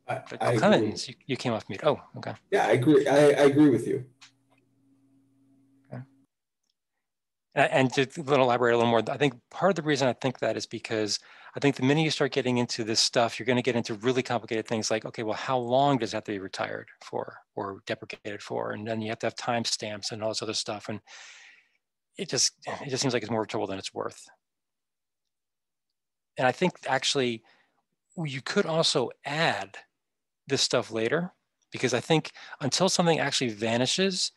I, I Clemens, you, you, came off mute. Oh, okay. Yeah, I agree. I, I agree with you. And to elaborate a little more, I think part of the reason I think that is because I think the minute you start getting into this stuff, you're going to get into really complicated things like, okay, well, how long does it have to be retired for or deprecated for? And then you have to have timestamps and all this other stuff. And it just, it just seems like it's more trouble than it's worth. And I think actually you could also add this stuff later because I think until something actually vanishes,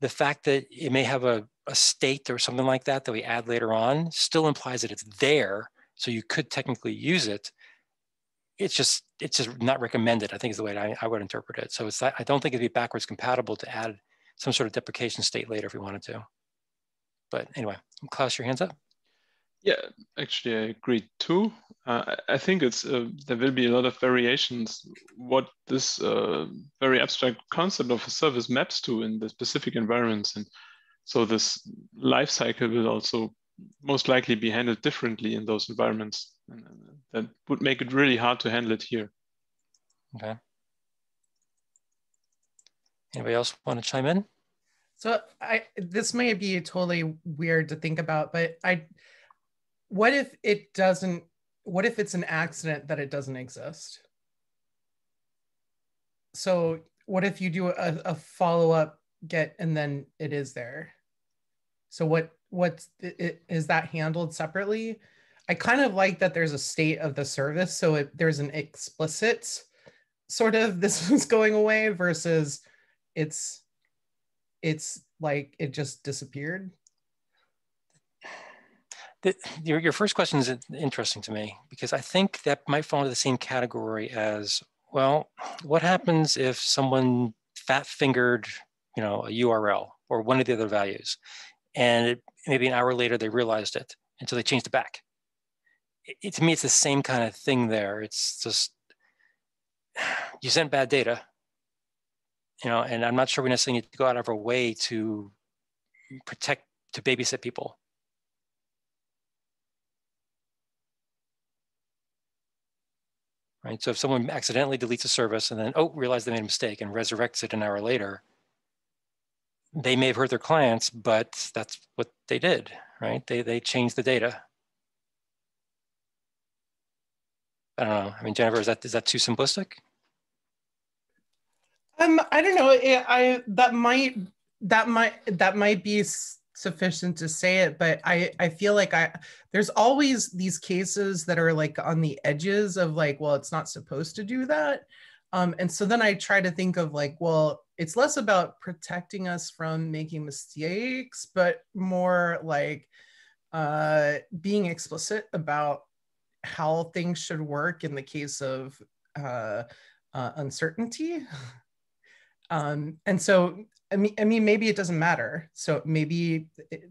the fact that it may have a a state or something like that that we add later on still implies that it's there. So you could technically use it. It's just it's just not recommended. I think is the way I, I would interpret it. So it's I don't think it'd be backwards compatible to add some sort of deprecation state later if we wanted to. But anyway, Klaus, your hands up. Yeah, actually, I agree too. Uh, I think it's uh, there will be a lot of variations what this uh, very abstract concept of a service maps to in the specific environments and so this life cycle will also most likely be handled differently in those environments. And that would make it really hard to handle it here. Okay. Anybody else want to chime in? So I this may be totally weird to think about, but I what if it doesn't what if it's an accident that it doesn't exist? So what if you do a, a follow-up get and then it is there so what what is that handled separately i kind of like that there's a state of the service so it, there's an explicit sort of this is going away versus it's it's like it just disappeared The, your, your first question is interesting to me because I think that might fall into the same category as well. What happens if someone fat fingered, you know, a URL or one of the other values, and it, maybe an hour later they realized it, and so they changed it back. It, it, to me, it's the same kind of thing there. It's just you sent bad data, you know, and I'm not sure we necessarily need to go out of our way to protect to babysit people. Right. So if someone accidentally deletes a service and then oh realize they made a mistake and resurrects it an hour later, they may have hurt their clients, but that's what they did, right? They they changed the data. I don't know. I mean, Jennifer, is that is that too simplistic? Um, I don't know. I, I that might that might that might be sufficient to say it but i i feel like i there's always these cases that are like on the edges of like well it's not supposed to do that um, and so then i try to think of like well it's less about protecting us from making mistakes but more like uh, being explicit about how things should work in the case of uh, uh, uncertainty um, and so I mean, I mean, maybe it doesn't matter. So maybe it,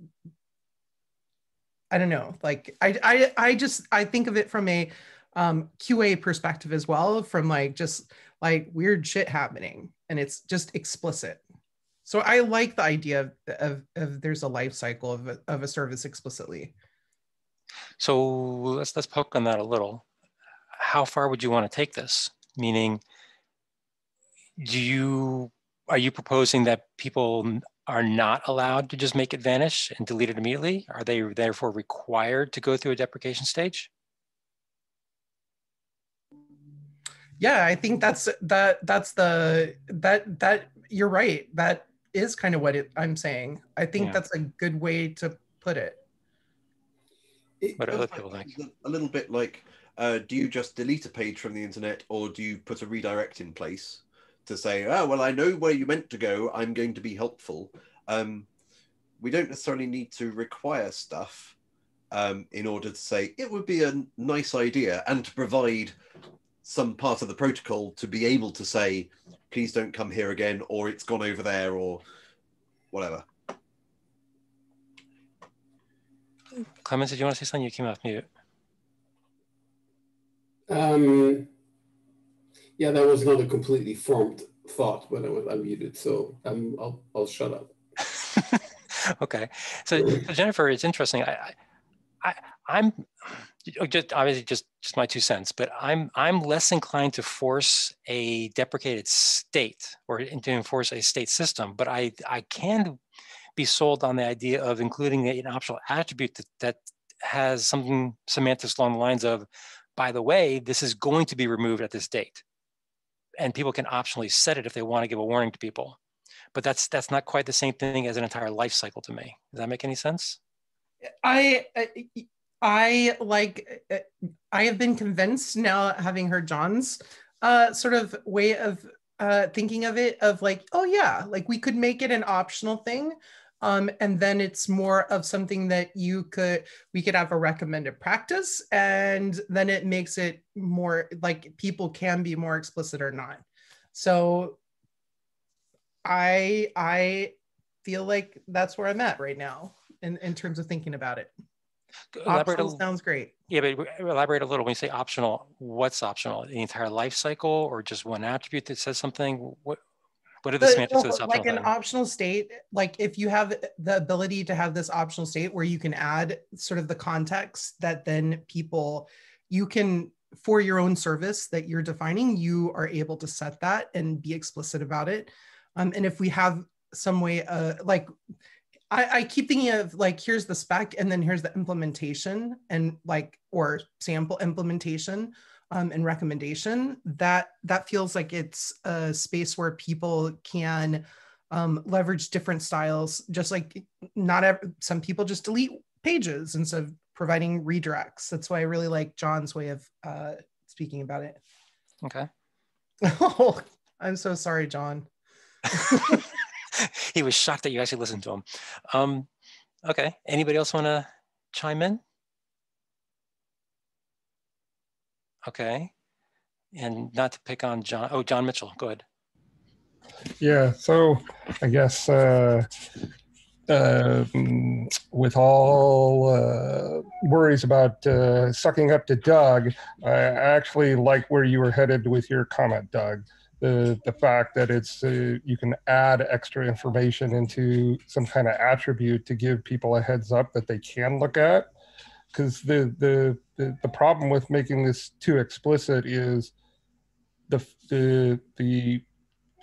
I don't know. Like I, I, I just I think of it from a um, QA perspective as well, from like just like weird shit happening, and it's just explicit. So I like the idea of, of, of there's a life cycle of a, of a service explicitly. So let's let's poke on that a little. How far would you want to take this? Meaning, do you are you proposing that people are not allowed to just make it vanish and delete it immediately? Are they therefore required to go through a deprecation stage? Yeah, I think that's that that's the that that you're right. That is kind of what it, I'm saying. I think yeah. that's a good way to put it. it what other people like? A little bit like, uh, do you just delete a page from the internet, or do you put a redirect in place? to say, oh, well, I know where you meant to go. I'm going to be helpful. Um, we don't necessarily need to require stuff um, in order to say it would be a nice idea and to provide some part of the protocol to be able to say, please don't come here again, or it's gone over there, or whatever. Clemens, did you want to say something? You came off mute. Um, yeah, that was not a completely formed thought when I was unmuted, so um, I'll I'll shut up. okay, so, so, Jennifer, it's interesting. I, I I'm Oh, just obviously just just my two cents, but I'm I'm less inclined to force a deprecated state or to enforce a state system, but I I can be sold on the idea of including an optional attribute that, that has something semantics along the lines of, by the way, this is going to be removed at this date and people can optionally set it if they want to give a warning to people. But that's that's not quite the same thing as an entire life cycle to me. Does that make any sense? I I like I have been convinced now having heard John's uh, sort of way of uh, thinking of it of like oh yeah like we could make it an optional thing um, and then it's more of something that you could we could have a recommended practice and then it makes it more like people can be more explicit or not. So i i feel like that's where i'm at right now in, in terms of thinking about it elaborate optional sounds great. yeah but elaborate a little when you say optional what's optional? The entire life cycle or just one attribute that says something? What what are the, the semantics of this Like an optional state, like if you have the ability to have this optional state where you can add sort of the context that then people, you can, for your own service that you're defining, you are able to set that and be explicit about it. Um, and if we have some way, uh, like I, I keep thinking of like, here's the spec and then here's the implementation and like, or sample implementation um, and recommendation, that that feels like it's a space where people can um, leverage different styles. Just like not every, some people just delete pages instead of providing redirects. That's why I really like John's way of uh, speaking about it. Okay. oh, I'm so sorry, John. he was shocked that you actually listened to him. Um, okay, anybody else want to chime in? Okay, and not to pick on John. Oh, John Mitchell, go ahead. Yeah, so I guess uh, um, with all uh, worries about uh, sucking up to Doug, I actually like where you were headed with your comment, Doug. The, the fact that it's uh, you can add extra information into some kind of attribute to give people a heads up that they can look at. Because the, the the the problem with making this too explicit is the the the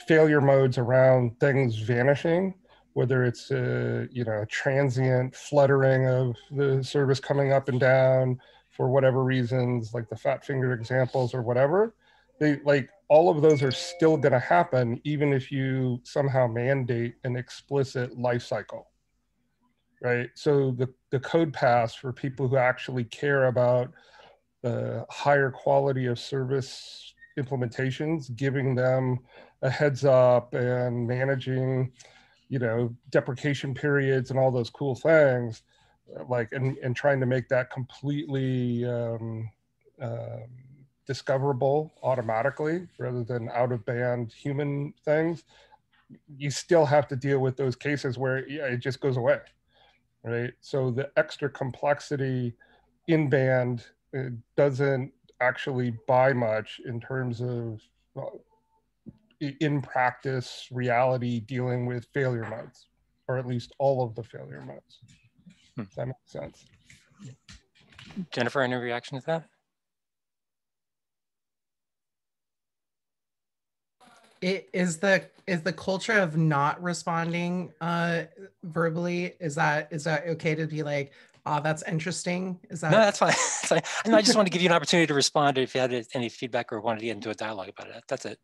failure modes around things vanishing whether it's a, you know a transient fluttering of the service coming up and down for whatever reasons like the fat finger examples or whatever they like all of those are still going to happen even if you somehow mandate an explicit life cycle right? So the, the code paths for people who actually care about the higher quality of service implementations giving them a heads up and managing you know deprecation periods and all those cool things like and, and trying to make that completely um, um, discoverable automatically rather than out of band human things you still have to deal with those cases where yeah, it just goes away right so the extra complexity in band doesn't actually buy much in terms of in practice reality dealing with failure modes, or at least all of the failure modes. Hmm. Does that make sense? Jennifer, any reaction to that? It is the is the culture of not responding uh verbally is that is that okay to be like oh that's interesting is that no that's fine, that's fine. I just want to give you an opportunity to respond if you had any feedback or wanted to get into a dialogue about it that's it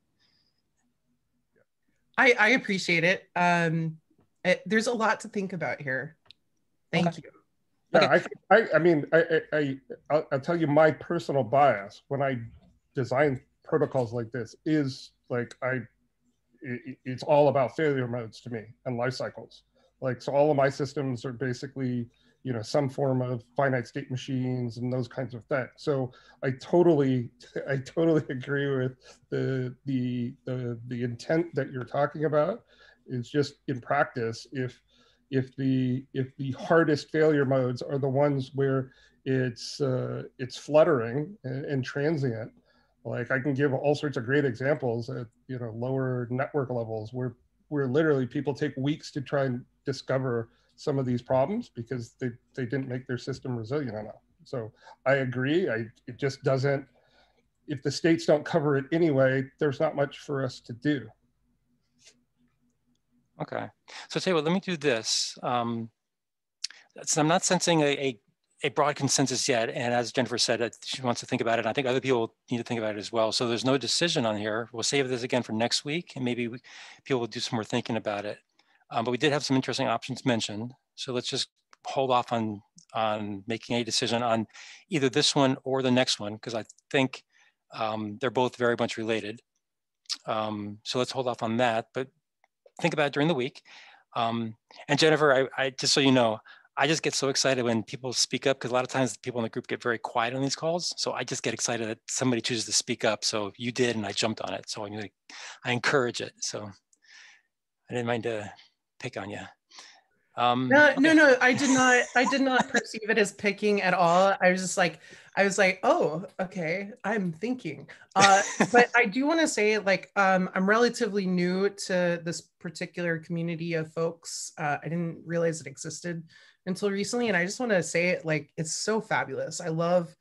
I, I appreciate it. Um, it, there's a lot to think about here. Thank okay. you. Yeah, okay. I, I, I mean, I, I, I'll, I'll tell you my personal bias when I design protocols like this is like I, it, it's all about failure modes to me and life cycles. Like, so all of my systems are basically you know some form of finite state machines and those kinds of things so i totally i totally agree with the the the, the intent that you're talking about is just in practice if if the if the hardest failure modes are the ones where it's uh, it's fluttering and, and transient like i can give all sorts of great examples at you know lower network levels where where literally people take weeks to try and discover some of these problems because they, they didn't make their system resilient enough. So I agree. I, it just doesn't, if the states don't cover it anyway, there's not much for us to do. Okay. So tell you what, let me do this. Um, so I'm not sensing a, a, a, broad consensus yet. And as Jennifer said, she wants to think about it. I think other people need to think about it as well. So there's no decision on here. We'll save this again for next week and maybe we, people will do some more thinking about it. Um, but we did have some interesting options mentioned. So let's just hold off on, on making a decision on either this one or the next one, because I think um, they're both very much related. Um, so let's hold off on that, but think about it during the week. Um, and Jennifer, I, I, just so you know, I just get so excited when people speak up because a lot of times people in the group get very quiet on these calls. So I just get excited that somebody chooses to speak up. So you did, and I jumped on it. So I'm gonna, I encourage it. So I didn't mind to pick on you. Um, no, okay. no, no. I did not. I did not perceive it as picking at all. I was just like, I was like, oh, okay. I'm thinking. Uh, but I do want to say, like, um, I'm relatively new to this particular community of folks. Uh, I didn't realize it existed until recently, and I just want to say it. Like, it's so fabulous. I love.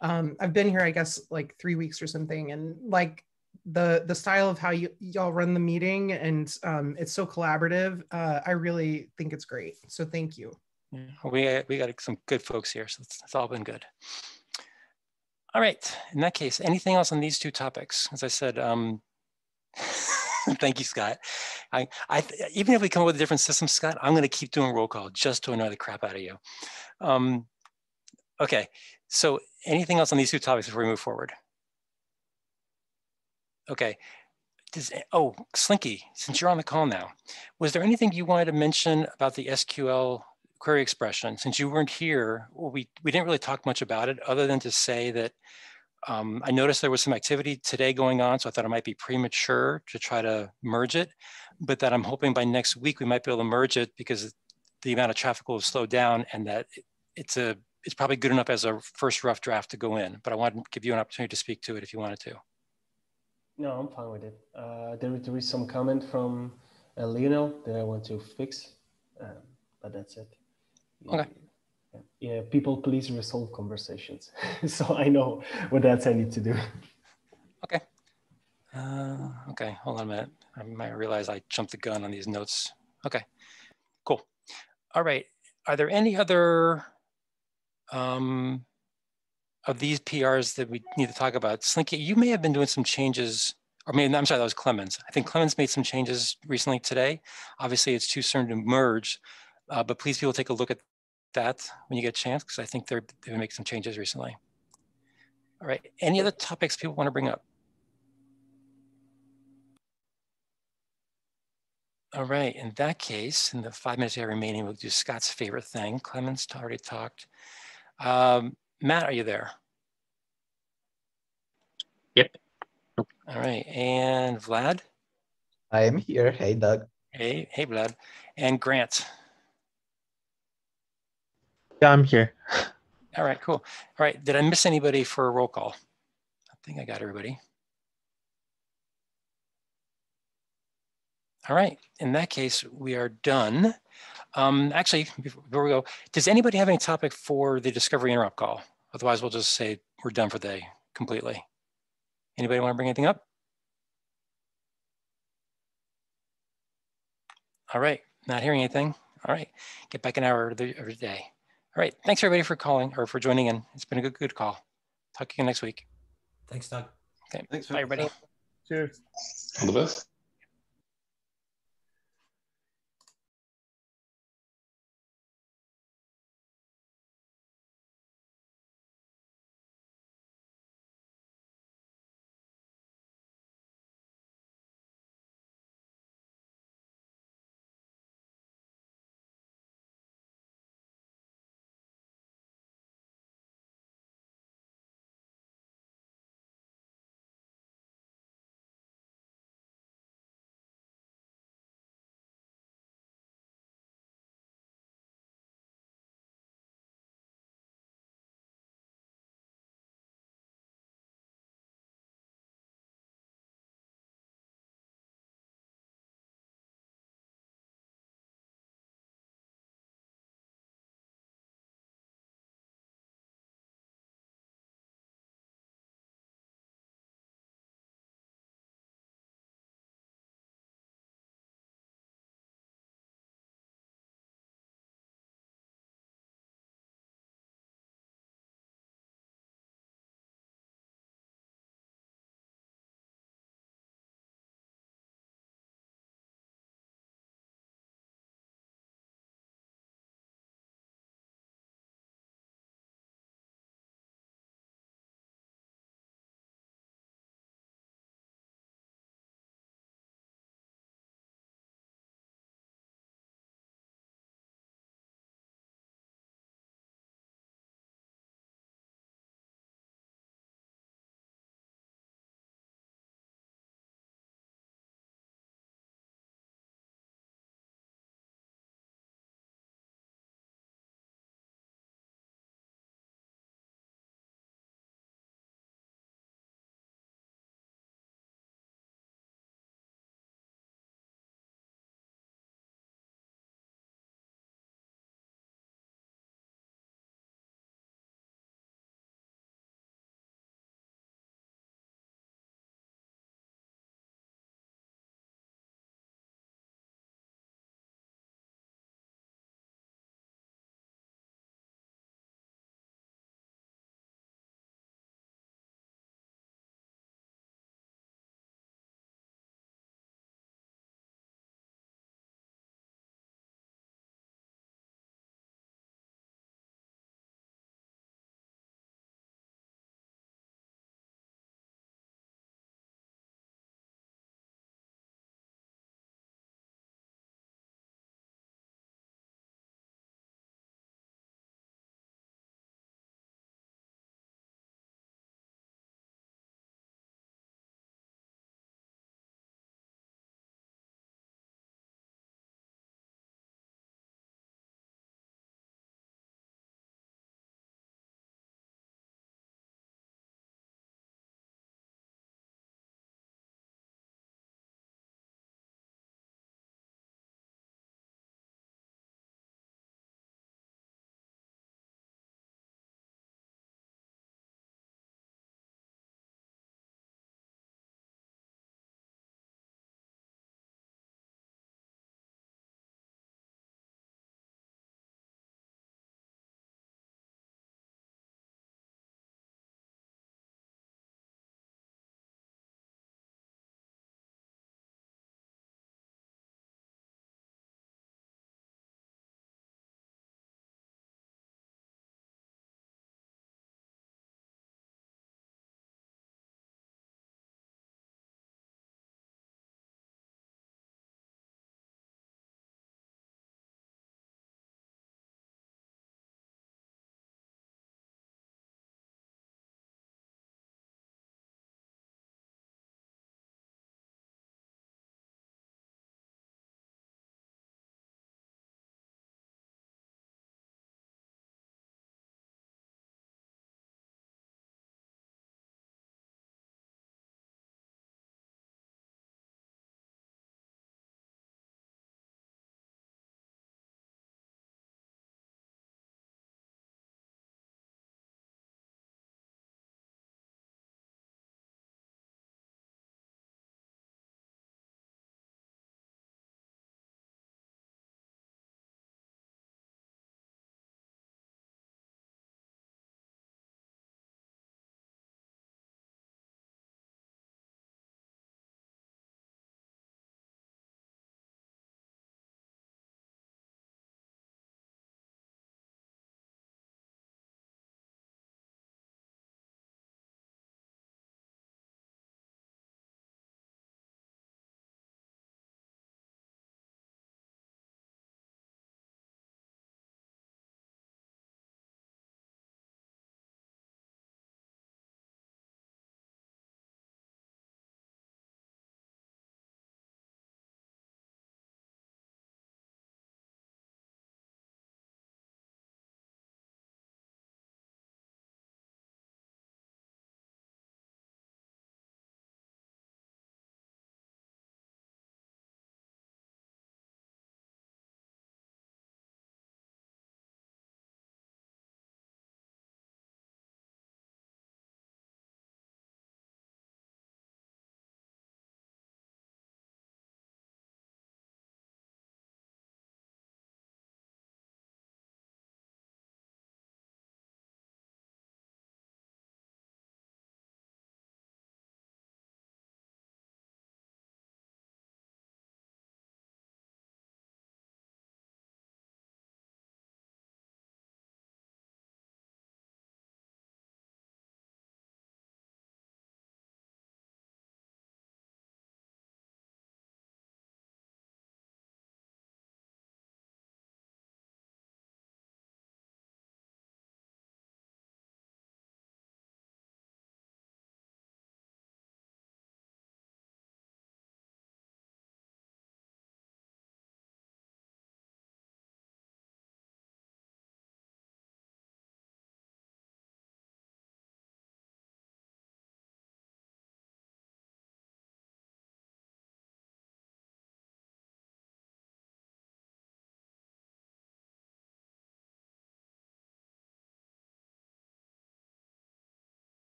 Um, I've been here, I guess, like three weeks or something, and like the the style of how you y'all run the meeting and um, it's so collaborative. Uh, I really think it's great. So thank you. Yeah, we we got some good folks here, so it's, it's all been good. All right. In that case, anything else on these two topics? As I said, um, thank you, Scott. I, I, even if we come up with a different system, Scott, I'm going to keep doing roll call just to annoy the crap out of you. Um, okay. So anything else on these two topics before we move forward? Okay. Does, oh, Slinky, since you're on the call now, was there anything you wanted to mention about the SQL query expression? Since you weren't here, we, we didn't really talk much about it other than to say that Um, I noticed there was some activity today going on, so I thought it might be premature to try to merge it, but that I'm hoping by next week we might be able to merge it because the amount of traffic will have slowed down and that it's a it's probably good enough as a first rough draft to go in. But I want to give you an opportunity to speak to it if you wanted to. No, I'm fine with it. Uh, there, there is some comment from uh, Lionel that I want to fix, um, but that's it. Okay. Yeah, people please resolve conversations. so I know what else I need to do. Okay. Uh, okay, hold on a minute. I might realize I jumped the gun on these notes. Okay, cool. All right. Are there any other um, of these PRs that we need to talk about? Slinky, you may have been doing some changes, or maybe, I'm sorry, that was Clemens. I think Clemens made some changes recently today. Obviously, it's too soon to merge, uh, but please people take a look at that when you get a chance, because I think they're, they're gonna make some changes recently. All right, any other topics people wanna bring up? All right, in that case, in the five minutes that remaining, we'll do Scott's favorite thing. Clemens already talked. Um, Matt, are you there? Yep. All right, and Vlad? I am here. Hey, Doug. Hey, hey, Vlad. And Grant? Yeah, I'm here. All right, cool. All right, did I miss anybody for a roll call? I think I got everybody. All right, in that case, we are done. Um, actually, before we go, does anybody have any topic for the Discovery interop call? Otherwise, we'll just say we're done for the day completely. Anybody want to bring anything up? All right, not hearing anything. All right, get back an hour every day. All right, thanks everybody for calling or for joining in. It's been a good, good call. Talk to you next week. Thanks, Doug. Okay, thanks. Bye, everybody. Cheers. All the best.